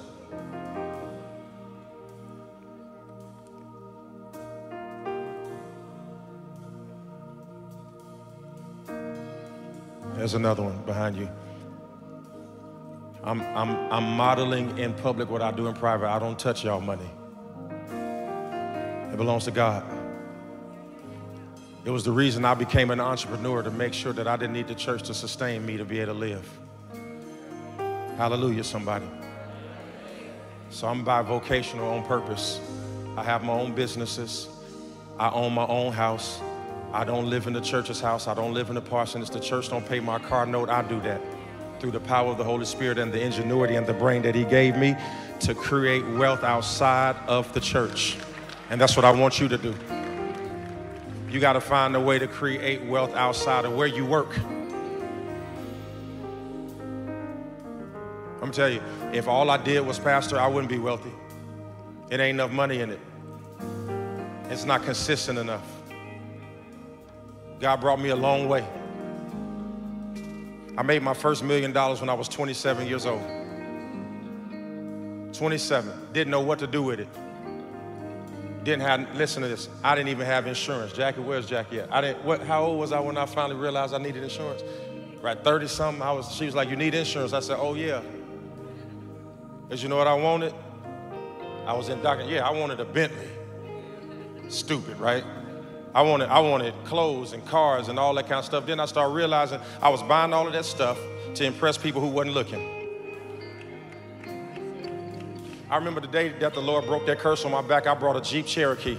There's another one behind you. I'm, I'm, I'm modeling in public what I do in private. I don't touch y'all money. It belongs to God. It was the reason I became an entrepreneur to make sure that I didn't need the church to sustain me to be able to live. Hallelujah, somebody. So I'm bivocational on purpose. I have my own businesses. I own my own house. I don't live in the church's house. I don't live in the parsonage. The church don't pay my car note. I do that through the power of the Holy Spirit and the ingenuity and the brain that He gave me to create wealth outside of the church. And that's what I want you to do. You got to find a way to create wealth outside of where you work. I'm tell you, if all I did was pastor, I wouldn't be wealthy. It ain't enough money in it. It's not consistent enough. God brought me a long way. I made my first million dollars when I was 27 years old. 27. Didn't know what to do with it. Didn't have, listen to this, I didn't even have insurance. Jackie, where's Jackie at? I didn't, what, how old was I when I finally realized I needed insurance? Right, 30 something, I was, she was like, you need insurance. I said, oh yeah. Because you know what I wanted? I was in doctor, yeah, I wanted a Bentley. Stupid, right? I wanted, I wanted clothes and cars and all that kind of stuff. Then I started realizing I was buying all of that stuff to impress people who wasn't looking. I remember the day that the Lord broke that curse on my back, I brought a Jeep Cherokee.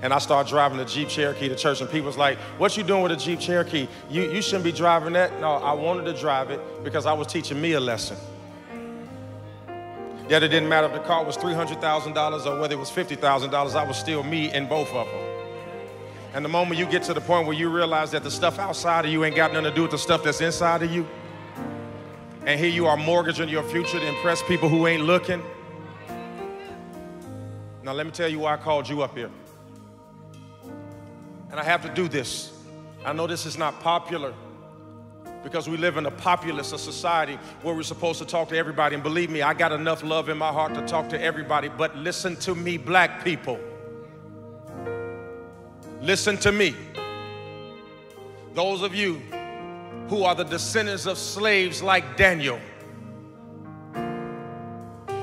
And I started driving the Jeep Cherokee to church, and people was like, What you doing with a Jeep Cherokee? You, you shouldn't be driving that. No, I wanted to drive it because I was teaching me a lesson. Yet it didn't matter if the car was $300,000 or whether it was $50,000, I was still me in both of them. And the moment you get to the point where you realize that the stuff outside of you ain't got nothing to do with the stuff that's inside of you, and here you are mortgaging your future to impress people who ain't looking. Now, let me tell you why I called you up here. And I have to do this. I know this is not popular because we live in a populist a society where we're supposed to talk to everybody. And believe me, I got enough love in my heart to talk to everybody. But listen to me, black people. Listen to me. Those of you who are the descendants of slaves like Daniel,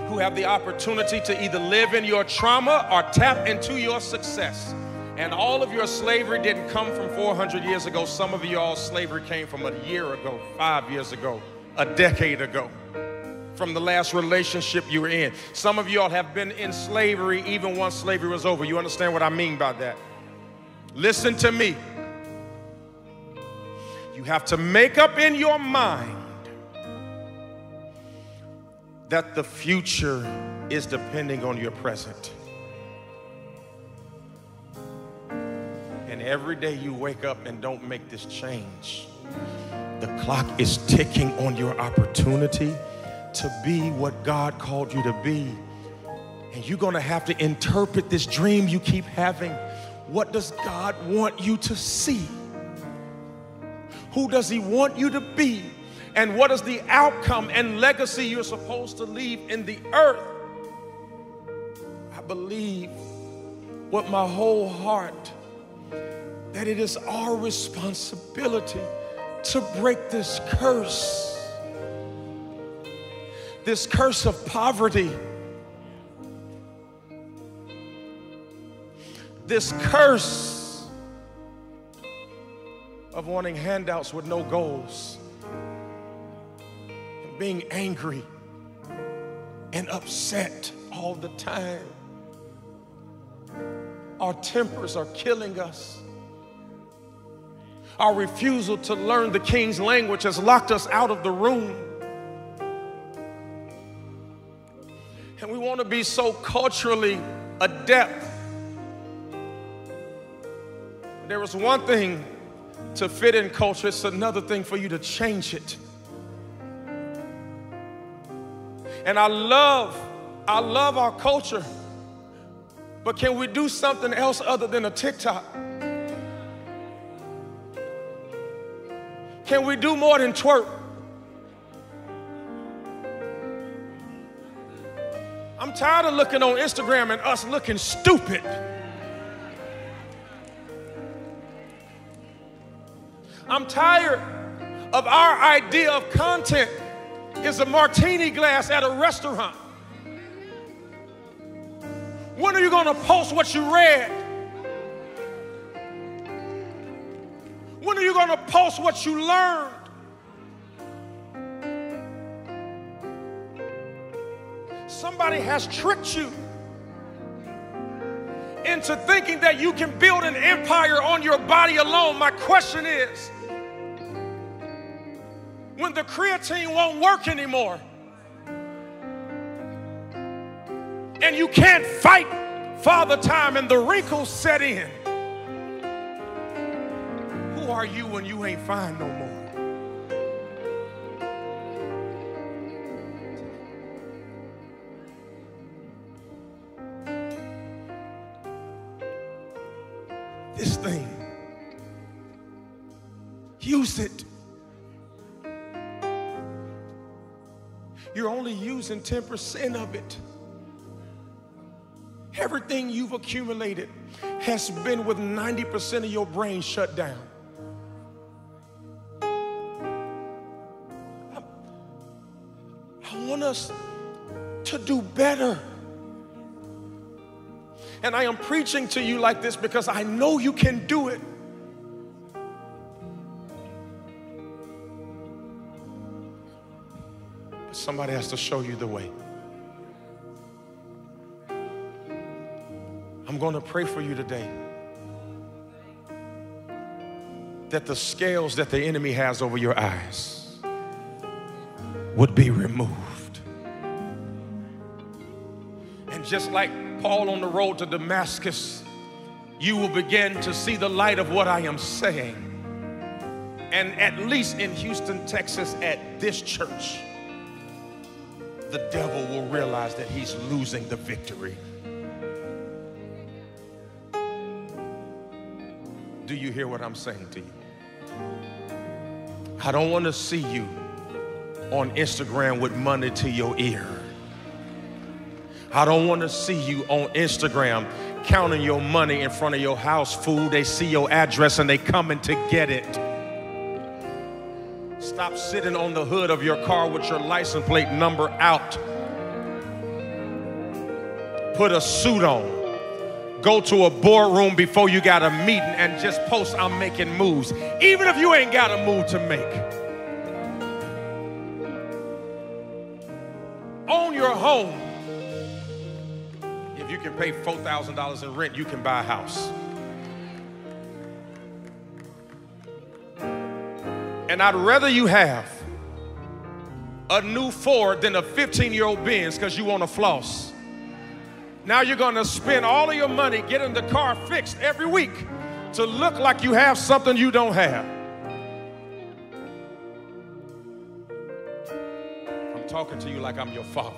who have the opportunity to either live in your trauma or tap into your success. And all of your slavery didn't come from 400 years ago. Some of y'all slavery came from a year ago, five years ago, a decade ago, from the last relationship you were in. Some of y'all have been in slavery even once slavery was over. You understand what I mean by that? Listen to me. You have to make up in your mind that the future is depending on your present. And every day you wake up and don't make this change, the clock is ticking on your opportunity to be what God called you to be. And you're gonna have to interpret this dream you keep having what does God want you to see? Who does He want you to be? And what is the outcome and legacy you're supposed to leave in the earth? I believe with my whole heart that it is our responsibility to break this curse, this curse of poverty this curse of wanting handouts with no goals, and being angry and upset all the time. Our tempers are killing us. Our refusal to learn the king's language has locked us out of the room. And we want to be so culturally adept there is one thing to fit in culture, it's another thing for you to change it. And I love, I love our culture. But can we do something else other than a TikTok? Can we do more than twerk? I'm tired of looking on Instagram and us looking stupid. I'm tired of our idea of content is a martini glass at a restaurant. When are you going to post what you read? When are you going to post what you learned? Somebody has tricked you into thinking that you can build an empire on your body alone. My question is when the creatine won't work anymore and you can't fight father time and the wrinkles set in, who are you when you ain't fine no more? This thing, use it. You're only using 10% of it. Everything you've accumulated has been with 90% of your brain shut down. I, want us to do better. And I am preaching to you like this because I know you can do it. Somebody has to show you the way. I'm going to pray for you today that the scales that the enemy has over your eyes would be removed. And just like Paul on the road to Damascus, you will begin to see the light of what I am saying. And at least in Houston, Texas, at this church, the devil will realize that he's losing the victory. Do you hear what I'm saying to you? I don't want to see you on Instagram with money to your ear. I don't want to see you on Instagram counting your money in front of your house food. They see your address and they coming to get it. Stop sitting on the hood of your car with your license plate number out. Put a suit on go to a boardroom before you got a meeting and just post, I'm making moves, even if you ain't got a move to make. Own your home. If you can pay $4,000 in rent, you can buy a house. And I'd rather you have a new Ford than a 15 year old Benz because you want to floss. Now you're going to spend all of your money getting the car fixed every week to look like you have something you don't have. I'm talking to you like I'm your father.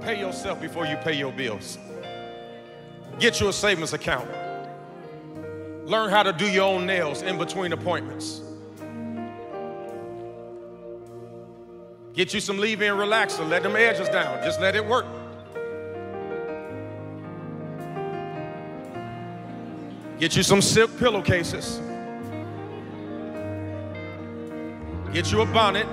Pay yourself before you pay your bills. Get you a savings account. Learn how to do your own nails in between appointments. Get you some leave-in relaxer. Let them edges down. Just let it work. Get you some silk pillowcases. Get you a bonnet.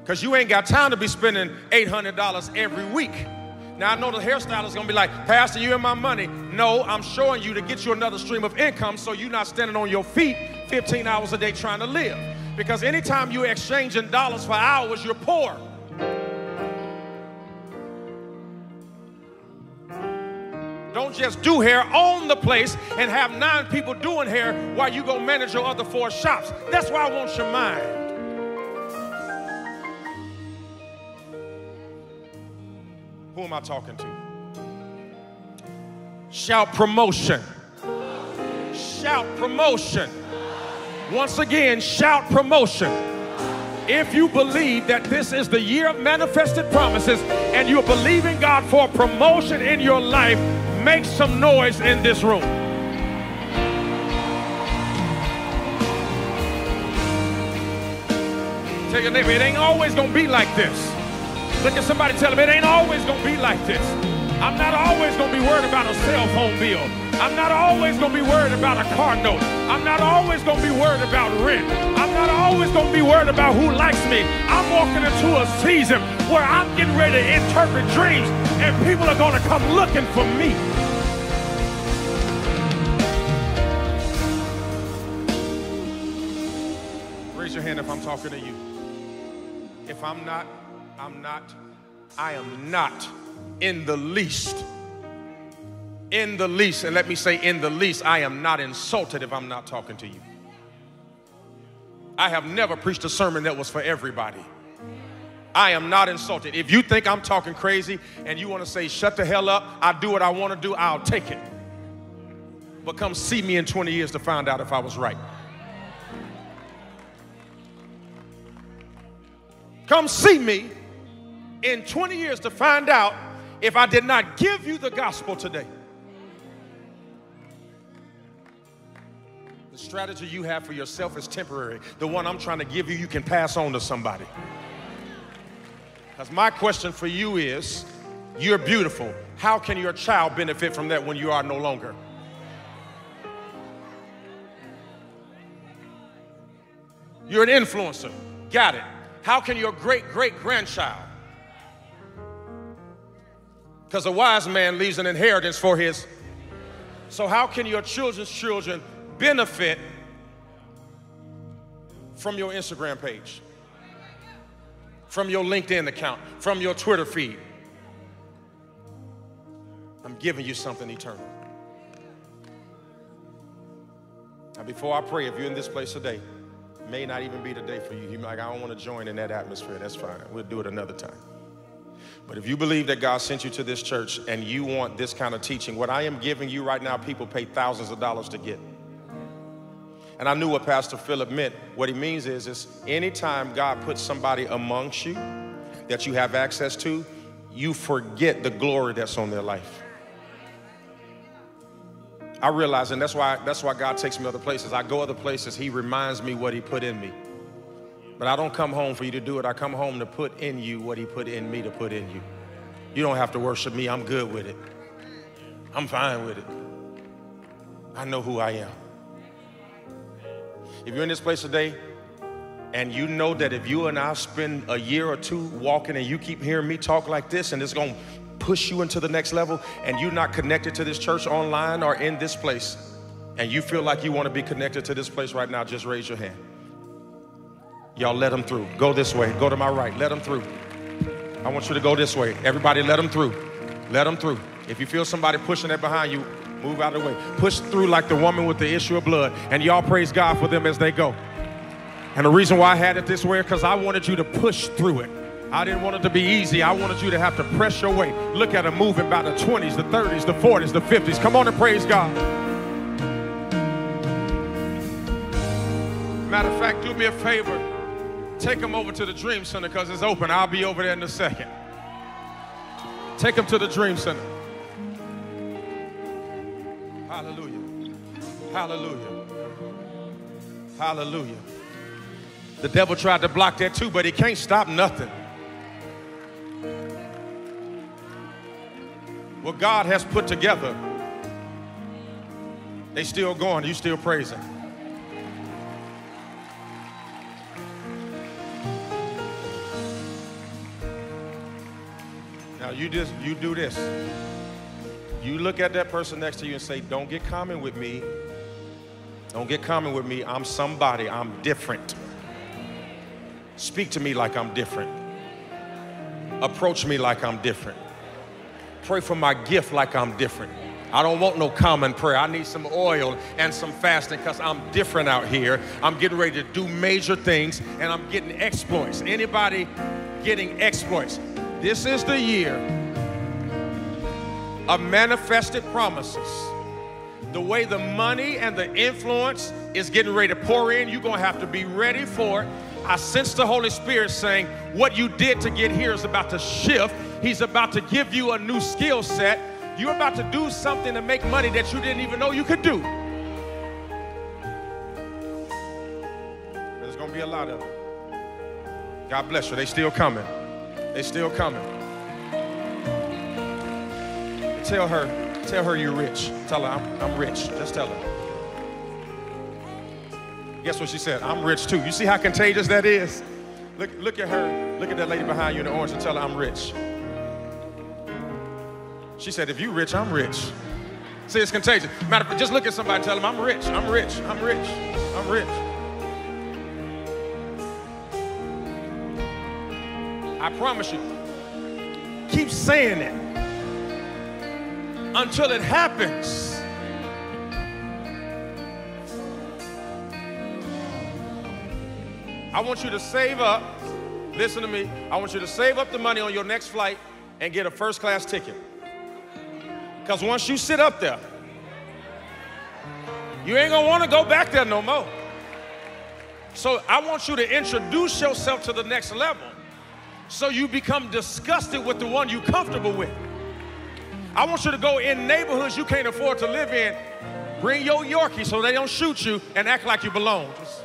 Because you ain't got time to be spending $800 every week. Now, I know the hairstylist is to be like, Pastor, you and my money. No, I'm showing you to get you another stream of income so you're not standing on your feet 15 hours a day trying to live. Because anytime you're exchanging dollars for hours, you're poor. Don't just do hair, own the place, and have nine people doing hair while you go manage your other four shops. That's why I want your mind. Who am I talking to? Shout promotion. Shout promotion. Once again, shout promotion. If you believe that this is the year of manifested promises and you're believing God for promotion in your life, make some noise in this room. Tell your neighbor, it ain't always gonna be like this. Look at somebody tell them, it ain't always gonna be like this. I'm not always going to be worried about a cell phone bill. I'm not always going to be worried about a car note. I'm not always going to be worried about rent. I'm not always going to be worried about who likes me. I'm walking into a season where I'm getting ready to interpret dreams and people are going to come looking for me. Raise your hand if I'm talking to you. If I'm not, I'm not, I am not in the least, in the least, and let me say in the least, I am not insulted if I'm not talking to you. I have never preached a sermon that was for everybody. I am not insulted. If you think I'm talking crazy and you want to say, shut the hell up, I do what I want to do, I'll take it. But come see me in 20 years to find out if I was right. Come see me in 20 years to find out if I did not give you the gospel today. The strategy you have for yourself is temporary. The one I'm trying to give you, you can pass on to somebody. Because my question for you is you're beautiful. How can your child benefit from that when you are no longer? You're an influencer. Got it. How can your great great grandchild? Because a wise man leaves an inheritance for his. So, how can your children's children benefit from your Instagram page, from your LinkedIn account, from your Twitter feed? I'm giving you something eternal. Now, before I pray, if you're in this place today, may not even be the day for you. You're like, I don't want to join in that atmosphere. That's fine. We'll do it another time. But if you believe that God sent you to this church and you want this kind of teaching, what I am giving you right now, people pay thousands of dollars to get. And I knew what Pastor Philip meant. What he means is, is anytime God puts somebody amongst you that you have access to, you forget the glory that's on their life. I realize, and that's why that's why God takes me other places. I go other places, He reminds me what He put in me. But I don't come home for you to do it. I come home to put in you what He put in me to put in you. You don't have to worship me. I'm good with it. I'm fine with it. I know who I am. If you're in this place today and you know that if you and I spend a year or two walking and you keep hearing me talk like this and it's going to push you into the next level and you're not connected to this church online or in this place, and you feel like you want to be connected to this place right now, just raise your hand. Y'all let them through. Go this way. Go to my right. Let them through. I want you to go this way. Everybody, let them through. Let them through. If you feel somebody pushing it behind you, move out of the way. Push through like the woman with the issue of blood. And y'all praise God for them as they go. And the reason why I had it this way, is because I wanted you to push through it. I didn't want it to be easy. I wanted you to have to press your way. Look at them moving by the 20s, the 30s, the 40s, the 50s. Come on and praise God. Matter of fact, do me a favor. Take them over to the Dream Center because it's open. I'll be over there in a second. Take them to the Dream Center. Hallelujah. Hallelujah. Hallelujah. The devil tried to block that too, but he can't stop nothing. what God has put together, they still going, you still praising. You just you do this. You look at that person next to you and say, "Don't get common with me. Don't get common with me. I'm somebody. I'm different. Speak to me like I'm different. Approach me like I'm different." Pray for my gift like I'm different. I don't want no common prayer. I need some oil and some fasting because I'm different out here. I'm getting ready to do major things and I'm getting exploits. Anybody getting exploits? This is the year of manifested promises. The way the money and the influence is getting ready to pour in, you're going to have to be ready for it. I sense the Holy Spirit saying, What you did to get here is about to shift He's about to give you a new skill set. You're about to do something to make money that you didn't even know you could do. There's going to be a lot of them. God bless you. They still coming. They still coming. tell her, tell her you're rich. Tell her I'm, I'm rich. Just tell her. Guess what she said? I'm rich too. You see how contagious that is? Look, look at her. Look at that lady behind you in the orange and tell her I'm rich. She said, if you're rich, I'm rich. See, it's contagious. Matter of fact, just look at somebody tell them, I'm rich, I'm rich, I'm rich, I'm rich. I promise you, keep saying it until it happens. I want you to save up. Listen to me. I want you to save up the money on your next flight and get a first class ticket. Because once you sit up there, you ain't gonna wanna go back there no more. So I want you to introduce yourself to the next level so you become disgusted with the one you're comfortable with. I want you to go in neighborhoods you can't afford to live in, bring your Yorkie so they don't shoot you and act like you belong. Just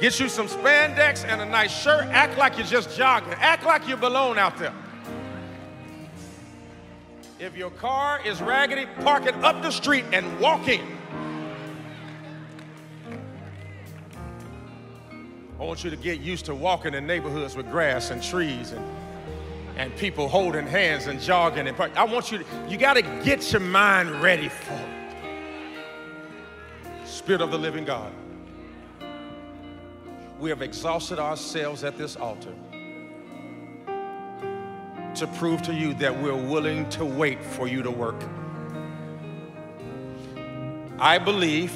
get you some spandex and a nice shirt, act like you're just jogging, act like you belong out there. If your car is raggedy, park it up the street and walk in. I want you to get used to walking in neighborhoods with grass and trees and, and people holding hands and jogging. And I want you to, you got to get your mind ready for it. Spirit of the living God, we have exhausted ourselves at this altar to prove to you that we're willing to wait for you to work. I believe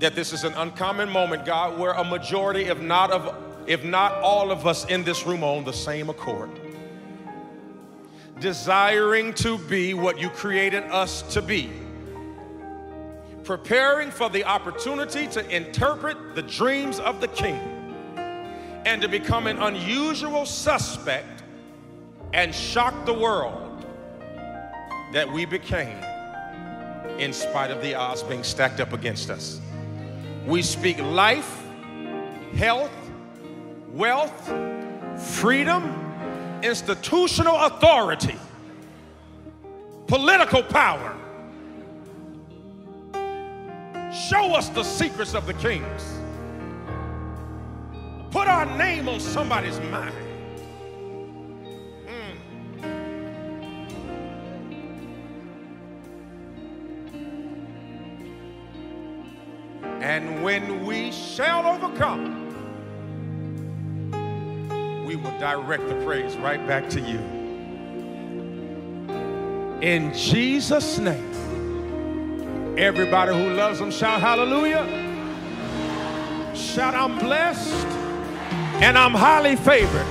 that this is an uncommon moment, God, where a majority, if not of if not all of us in this room are on the same accord. Desiring to be what you created us to be. Preparing for the opportunity to interpret the dreams of the king and to become an unusual suspect and shock the world that we became in spite of the odds being stacked up against us. We speak life, health, wealth, freedom, institutional authority, political power. Show us the secrets of the kings. Put our name on somebody's mind. And when we shall overcome, we will direct the praise right back to you. In Jesus' name, everybody who loves him shout hallelujah. Shout, I'm blessed and I'm highly favored.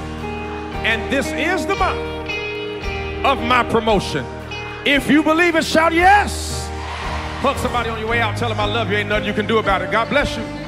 And this is the month of my promotion. If you believe it, shout yes. Hug somebody on your way out. Tell them I love you. Ain't nothing you can do about it. God bless you.